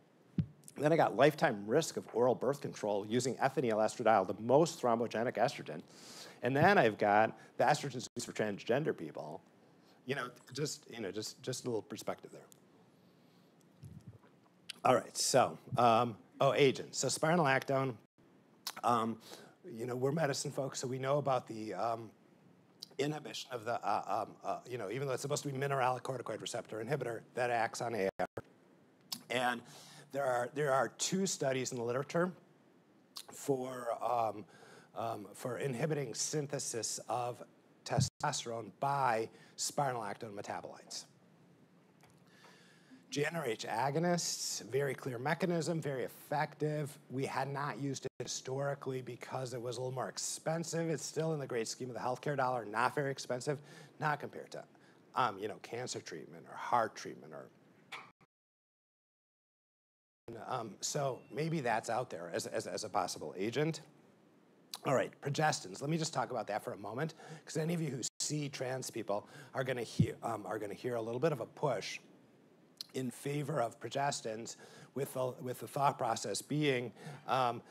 Then I got lifetime risk of oral birth control using ethinyl estradiol, the most thrombogenic estrogen. And then I've got the estrogens used for transgender people. You know, just you know, just just a little perspective there. All right, so um, oh, agents. So spironolactone. Um, you know, we're medicine folks, so we know about the um, inhibition of the, uh, um, uh, you know, even though it's supposed to be mineralocorticoid receptor inhibitor that acts on AR. And there are, there are two studies in the literature for, um, um, for inhibiting synthesis of testosterone by spironolactone metabolites. GnRH agonists, very clear mechanism, very effective. We had not used it historically because it was a little more expensive. It's still in the great scheme of the healthcare dollar, not very expensive, not compared to, um, you know, cancer treatment or heart treatment or. Um, so maybe that's out there as, as, as a possible agent. All right, progestins. Let me just talk about that for a moment, because any of you who see trans people are going to hear um, are going to hear a little bit of a push in favor of progestins with the, with the thought process being um,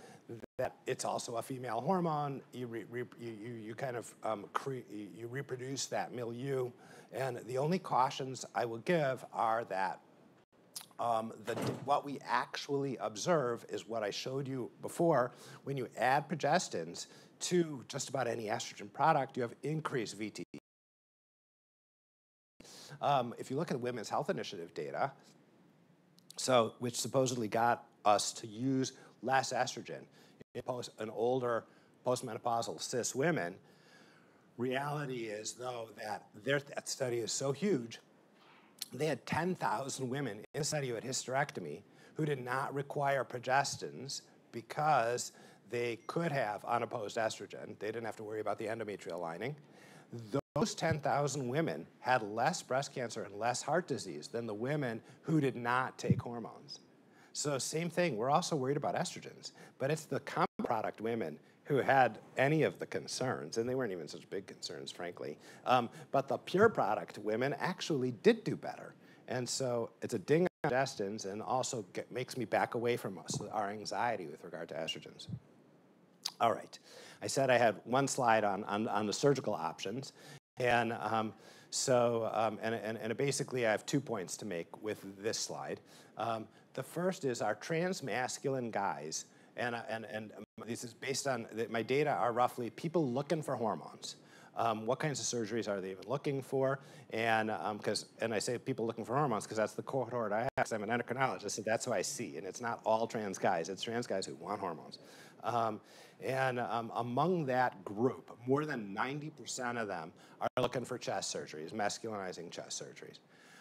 that it's also a female hormone. You, re, re, you, you kind of um, you reproduce that milieu. And the only cautions I will give are that um, the, what we actually observe is what I showed you before. When you add progestins to just about any estrogen product, you have increased VT um, if you look at Women's Health Initiative data, so which supposedly got us to use less estrogen in post, an older postmenopausal cis women, reality is though that their, that study is so huge, they had 10,000 women in a study who had hysterectomy who did not require progestins because they could have unopposed estrogen. They didn't have to worry about the endometrial lining. Those 10,000 women had less breast cancer and less heart disease than the women who did not take hormones. So same thing, we're also worried about estrogens, but it's the common product women who had any of the concerns, and they weren't even such big concerns, frankly. Um, but the pure product women actually did do better. And so it's a ding on progestins and also get, makes me back away from us, our anxiety with regard to estrogens. All right. I said I had one slide on, on, on the surgical options. And um, so, um, and, and, and basically, I have two points to make with this slide. Um, the first is our trans masculine guys, and, and, and this is based on, my data are roughly people looking for hormones. Um, what kinds of surgeries are they even looking for? And because, um, and I say people looking for hormones because that's the cohort I. Because I'm an endocrinologist, so that's who I see. And it's not all trans guys; it's trans guys who want hormones. Um, and um, among that group, more than 90% of them are looking for chest surgeries, masculinizing chest surgeries.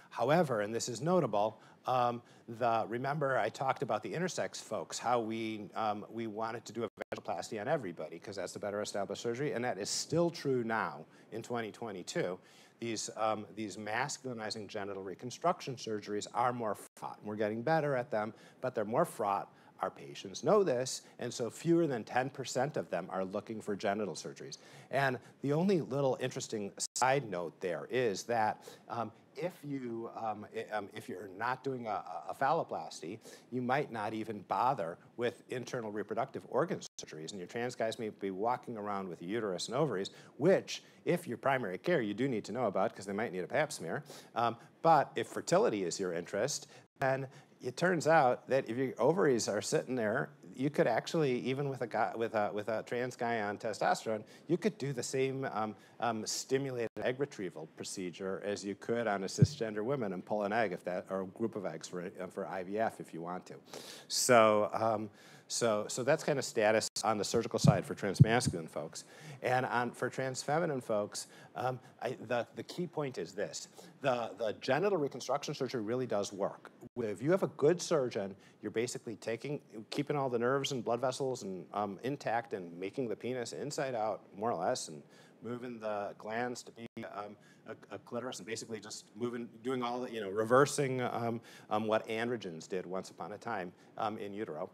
However, and this is notable, um, the, remember I talked about the intersex folks, how we, um, we wanted to do a vaginoplasty on everybody because that's the better established surgery, and that is still true now in 2022. These, um, these masculinizing genital reconstruction surgeries are more fraught. We're getting better at them, but they're more fraught our patients know this, and so fewer than 10% of them are looking for genital surgeries. And the only little interesting side note there is that um, if you um, um, if you're not doing a, a, phalloplasty, you might not even bother with internal reproductive organ surgeries, and your trans guys may be walking around with uterus and ovaries, which, if your primary care, you do need to know about because they might need a Pap smear. Um, but if fertility is your interest, then it turns out that if your ovaries are sitting there, you could actually, even with a guy, with a with a trans guy on testosterone, you could do the same um, um, stimulated egg retrieval procedure as you could on a cisgender woman and pull an egg if that or a group of eggs for for IVF if you want to. So. Um, so, so that's kind of status on the surgical side for transmasculine folks. And on, for transfeminine folks, um, I, the, the key point is this. The, the genital reconstruction surgery really does work. If you have a good surgeon, you're basically taking, keeping all the nerves and blood vessels and, um, intact and making the penis inside out, more or less, and moving the glans to be um, a, a, clitoris and basically just moving, doing all the, you know, reversing um, um, what androgens did once upon a time um, in utero.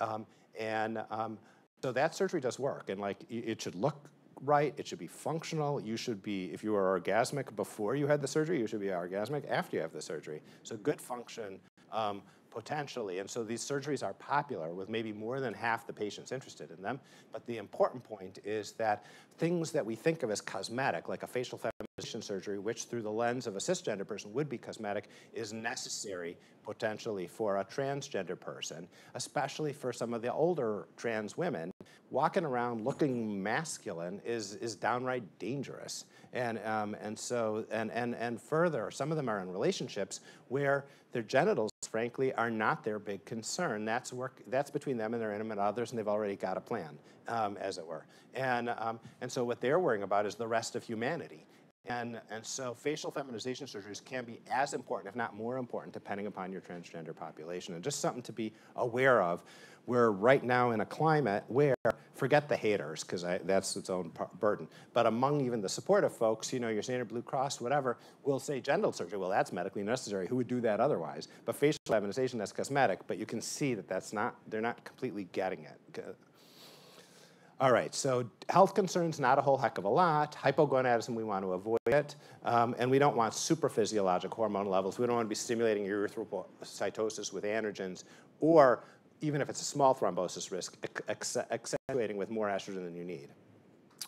Um, and um, so that surgery does work, and like it should look right, it should be functional. You should be, if you were orgasmic before you had the surgery, you should be orgasmic after you have the surgery. So good function. Um, potentially. And so these surgeries are popular with maybe more than half the patients interested in them. But the important point is that things that we think of as cosmetic, like a facial surgery, which through the lens of a cisgender person would be cosmetic, is necessary potentially for a transgender person, especially for some of the older trans women. Walking around looking masculine is, is downright dangerous. And, um, and so, and, and, and further, some of them are in relationships where their genitals, frankly, are not their big concern. That's, work, that's between them and their intimate others, and they've already got a plan, um, as it were. And, um, and so what they're worrying about is the rest of humanity. And, and so facial feminization surgeries can be as important, if not more important, depending upon your transgender population. And just something to be aware of. We're right now in a climate where, forget the haters, because that's its own burden, but among even the supportive folks, you know, your standard Blue Cross, whatever, will say genital surgery. Well, that's medically necessary. Who would do that otherwise? But facial feminization, that's cosmetic, but you can see that that's not, they're not completely getting it. All right, so health concerns, not a whole heck of a lot. Hypogonadism, we want to avoid it. Um, and we don't want super physiologic hormone levels. We don't want to be stimulating your erythrocytosis with androgens, or even if it's a small thrombosis risk, accentuating with more estrogen than you need.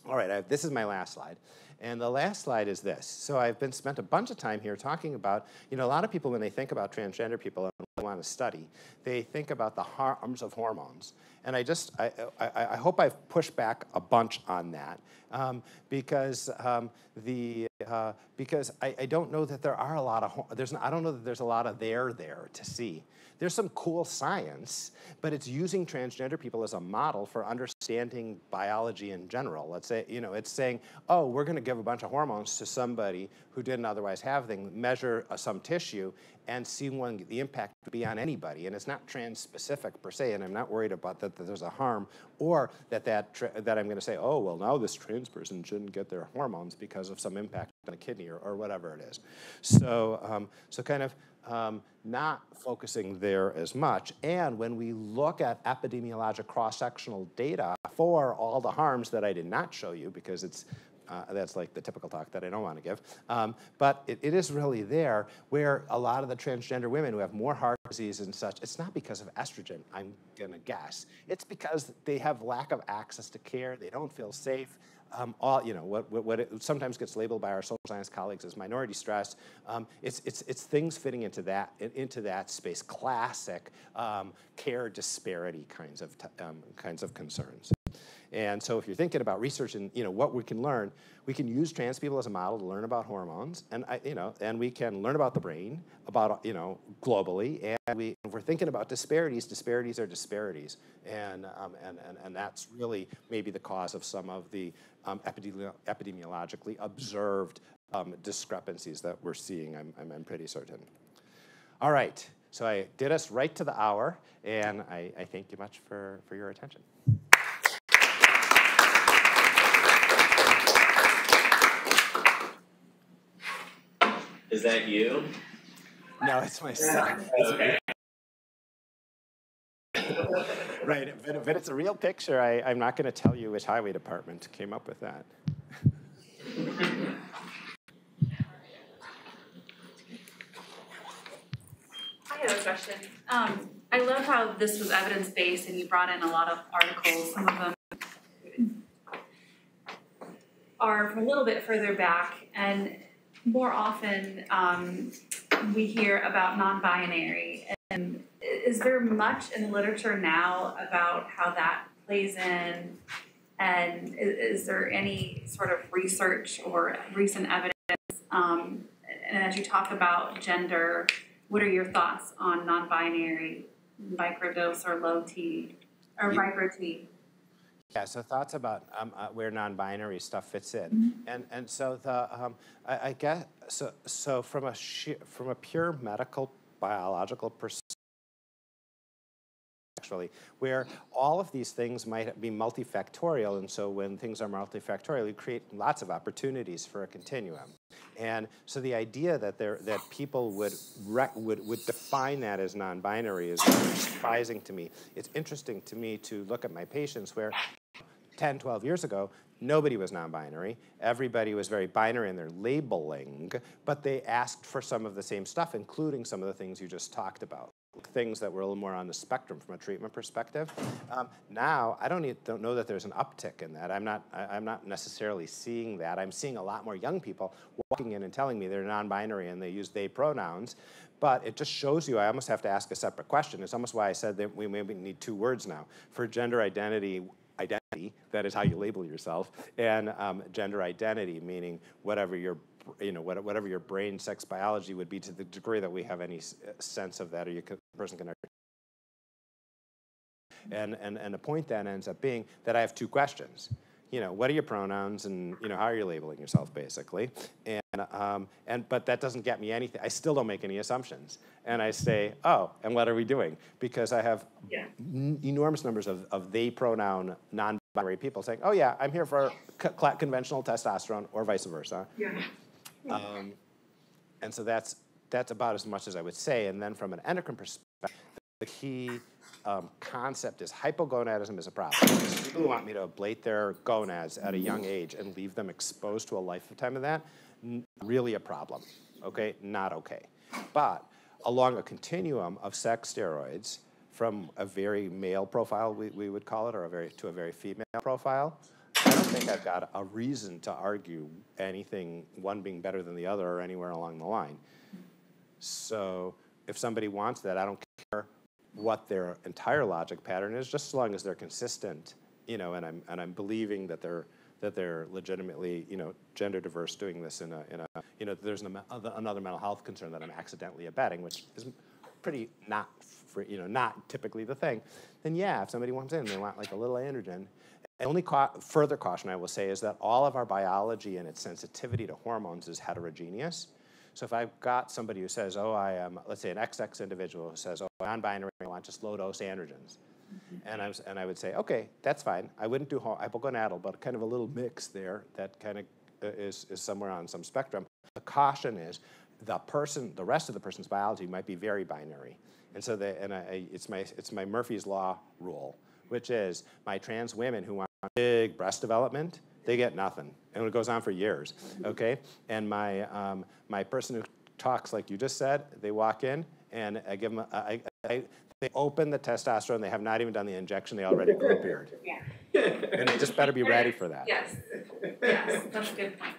All right, I, this is my last slide. And the last slide is this. So I've been spent a bunch of time here talking about, you know, a lot of people when they think about transgender people and want to study, they think about the harms of hormones. And I just, I, I, I hope I've pushed back a bunch on that um, because um, the, uh, because I, I don't know that there are a lot of, there's, I don't know that there's a lot of there there to see. There's some cool science, but it's using transgender people as a model for understanding biology in general. Let's say, you know, it's saying, oh, we're going to give a bunch of hormones to somebody who didn't otherwise have them, measure uh, some tissue, and see when the impact would be on anybody. And it's not trans-specific per se, and I'm not worried about that, that there's a harm, or that, that, that I'm going to say, oh, well, now this trans person shouldn't get their hormones because of some impact on a kidney or, or whatever it is. So, um, so kind of um, not focusing there as much. And when we look at epidemiologic cross-sectional data for all the harms that I did not show you because it's uh, that's like the typical talk that I don't want to give. Um, but it, it is really there where a lot of the transgender women who have more heart disease and such, it's not because of estrogen, I'm going to guess. It's because they have lack of access to care, they don't feel safe. Um, all, you know, what, what, what it sometimes gets labeled by our social science colleagues as minority stress. Um, it's, it's, it's things fitting into that, into that space, classic um, care disparity kinds of, um, kinds of concerns. And so if you're thinking about research and you know what we can learn, we can use trans people as a model to learn about hormones, and I, you know, and we can learn about the brain, about you know globally, and we if we're thinking about disparities. Disparities are disparities, and um, and, and and that's really maybe the cause of some of the um, epidemiologically observed um, discrepancies that we're seeing. I'm, I'm I'm pretty certain. All right, so I did us right to the hour, and I, I thank you much for for your attention. Is that you? No, it's my son. Okay. right, but, but it's a real picture. I, I'm not going to tell you which highway department came up with that. I have a question. Um, I love how this was evidence based and you brought in a lot of articles. Some of them are from a little bit further back, and more often um, we hear about non-binary and is there much in the literature now about how that plays in? And is, is there any sort of research or recent evidence um, and as you talk about gender what are your thoughts on non-binary microdose or low t or micro t yeah, so thoughts about um, uh, where non-binary stuff fits in, Mm-hmm. and and so the um, I, I, guess so so from a from a pure medical biological perspective, actually, where all of these things might be multifactorial, and so when things are multifactorial, you create lots of opportunities for a continuum. And so the idea that there that people would would would define that as non-binary is surprising to me. It's interesting to me to look at my patients where 10, 12 years ago, nobody was non-binary. Everybody was very binary in their labeling, but they asked for some of the same stuff, including some of the things you just talked about things that were a little more on the spectrum from a treatment perspective. Um, now, I don't, need, don't know that there's an uptick in that. I'm not, I, am not necessarily seeing that. I'm seeing a lot more young people walking in and telling me they're non-binary and they use they pronouns. But it just shows you, I almost have to ask a separate question. It's almost why I said that we maybe need two words now. For gender identity, identity, that is how you label yourself, and um, gender identity, meaning whatever your you know whatever your brain sex biology would be to the degree that we have any sense of that or you can, person can and, and, and the point then ends up being that I have two questions. You know, what are your pronouns and, you know, how are you labeling yourself, basically? And, um, and, but that doesn't get me anything. I still don't make any assumptions. And I say, oh, and what are we doing? Because I have yeah. enormous numbers of, of they pronoun non-binary people saying, oh yeah, I'm here for conventional testosterone or vice versa. Yeah. Um, and so that's, that's about as much as I would say. And then from an endocrine perspective, the key um, concept is hypogonadism is a problem. People who want me to ablate their gonads at a young age and leave them exposed to a lifetime of that, really a problem, okay? Not okay. But along a continuum of sex steroids, from a very male profile, we, we would call it, or a very, to a very female profile, I don't think I've got a reason to argue anything, one being better than the other or anywhere along the line. So if somebody wants that, I don't care what their entire logic pattern is, just as long as they're consistent, you know, and I'm, and I'm believing that they're, that they're legitimately, you know, gender diverse doing this in a, in a you know, there's an, another mental health concern that I'm accidentally abetting, which is pretty not, for, you know, not typically the thing, then yeah, if somebody wants in, they want like a little androgen. And only ca further caution I will say is that all of our biology and its sensitivity to hormones is heterogeneous. So if I've got somebody who says, oh, I am, let's say an XX individual who says, oh, non-binary, I want just low-dose androgens. Mm -hmm. And, I was, and I would say, okay, that's fine. I wouldn't do hypogonadal, but kind of a little mix there that kind of uh, is, is somewhere on some spectrum. The caution is the person, the rest of the person's biology might be very binary. And so the, and I, it's, my, it's my Murphy's Law rule, which is my trans women who want big breast development, they get nothing, and it goes on for years. Okay, and my um, my person who talks like you just said, they walk in and I give them, a- I, I, they open the testosterone, they have not even done the injection, they already grew a beard. Yeah. And they just better be ready for that. Yes, yes, that's a good point.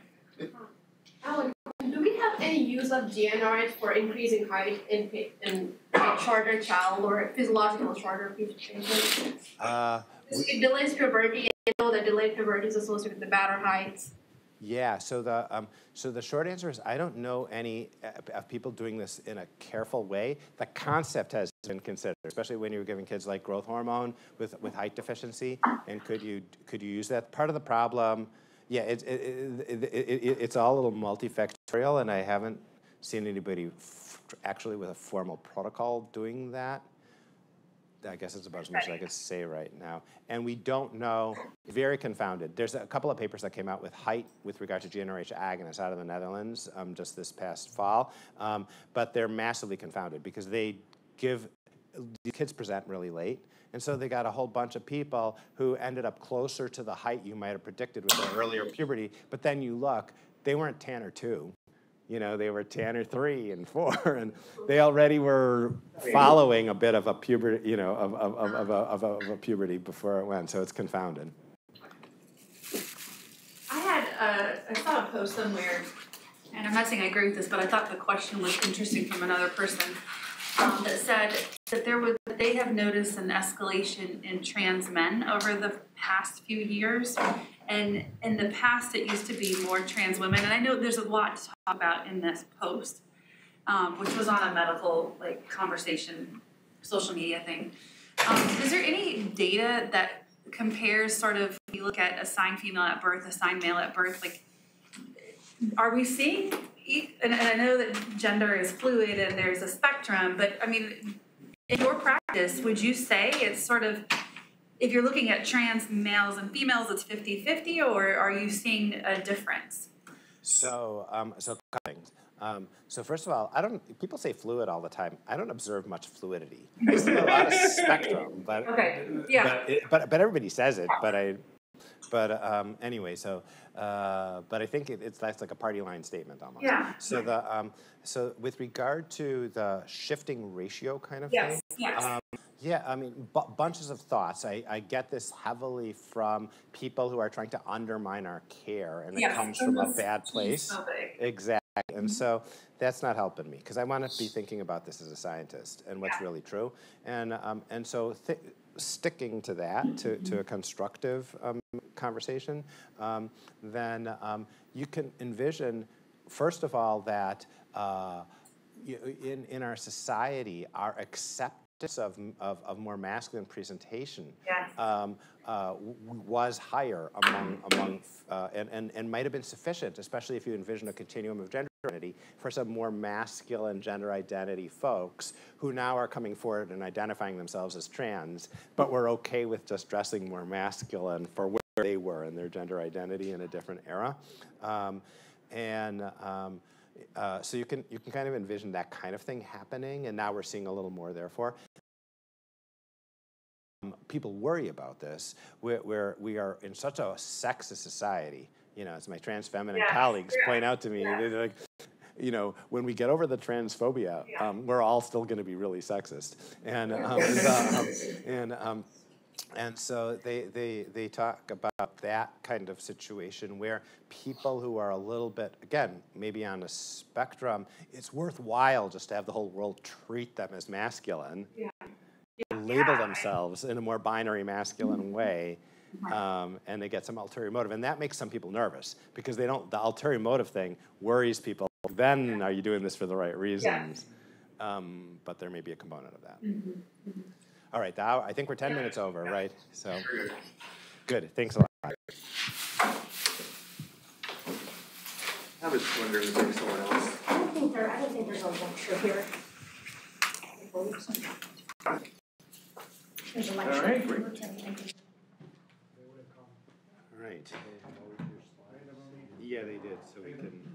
Alan, do we have any use of GnRH for increasing height in, in a shorter child or physiological shorter patient? Uh, It delays puberty, you know that delayed puberty is associated with the better height. Yeah, so the, um, so the short answer is I don't know any uh, of people doing this in a careful way. The concept has been considered, especially when you're giving kids like growth hormone with, with height deficiency. And could you, could you use that? Part of the problem, yeah, it's, it, it, it, it, it's all a little and I haven't seen anybody actually with a formal protocol doing that. I guess it's about as much as I could say right now. And we don't know, very confounded. There's a couple of papers that came out with height with regard to GnRH agonists out of the Netherlands um, just this past fall. Um, but they're massively confounded because they give, the kids present really late. And so they got a whole bunch of people who ended up closer to the height you might have predicted with their earlier puberty. But then you look, they weren't Tanner 2 you know, they were Tanner 3 and 4, and they already were following a bit of a puberty, you know, of, of, of, of, a, of, a, a puberty before it went, so it's confounded. I had, uh, I saw a post somewhere, and I'm not saying I agree with this, but I thought the question was interesting from another person, um, that said that there was, they have noticed an escalation in trans men over the past few years. And in the past, it used to be more trans women, and I know there's a lot to talk about in this post, um, which was on a medical, like, conversation, social media thing. Um, is there any data that compares sort of, you look at assigned female at birth, assigned male at birth, like, are we seeing, and I know that gender is fluid and there's a spectrum, but I mean, in your practice, would you say it's sort of, if you're looking at trans males and females, it's 50 50, or are you seeing a difference? So, um, so things. Um, so first of all, I don't. People say fluid all the time. I don't observe much fluidity. I see a lot of spectrum, but Okay, yeah. but, it, but but everybody says it. But I, but um, anyway. So, uh, but I think it, it's that's like a party line statement almost. Yeah. So the um, so with regard to the shifting ratio kind of Yes, thing. yes. Um, yeah, I mean, bu- bunches of thoughts. I, I get this heavily from people who are trying to undermine our care, and it comes and from a bad place. big. Exactly. And so that's not helping me because I want to be thinking about this as a scientist and what's Yeah. really true. And, um, and so th- sticking to that, to, to a constructive um, conversation, um, then um, you can envision, first of all, that uh, in, in our society, our acceptance of, of, of more masculine presentation Yes. um, uh, was higher among, among uh, and, and, and might have been sufficient, especially if you envision a continuum of gender for some more masculine gender identity folks who now are coming forward and identifying themselves as trans, but were okay with just dressing more masculine for where they were in their gender identity in a different era. Um, and um, uh, so you can, you can kind of envision that kind of thing happening, and now we're seeing a little more, therefore um, people worry about this. We're, we're, we are in such a sexist society. You know, as my trans feminine Yeah, colleagues yeah, point out to me, yeah. they're like, you know, when we get over the transphobia, um, we're all still going to be really sexist. And, um, the, um, and, um, and so they, they, they talk about that kind of situation where people who are a little bit, again, maybe on a spectrum, it's worthwhile just to have the whole world treat them as masculine label themselves in a more binary masculine way um, and they get some ulterior motive. And that makes some people nervous because they don't the ulterior motive thing worries people. Then are you doing this for the right reasons? Um, but there may be a component of that. All right the hour, i think we're 10 minutes over right? So good thanks a lot. I was wondering if there's someone else. I don't think there, I don't think there's a lecture here. There's a lecture. right, great. all right. Yeah they did so we can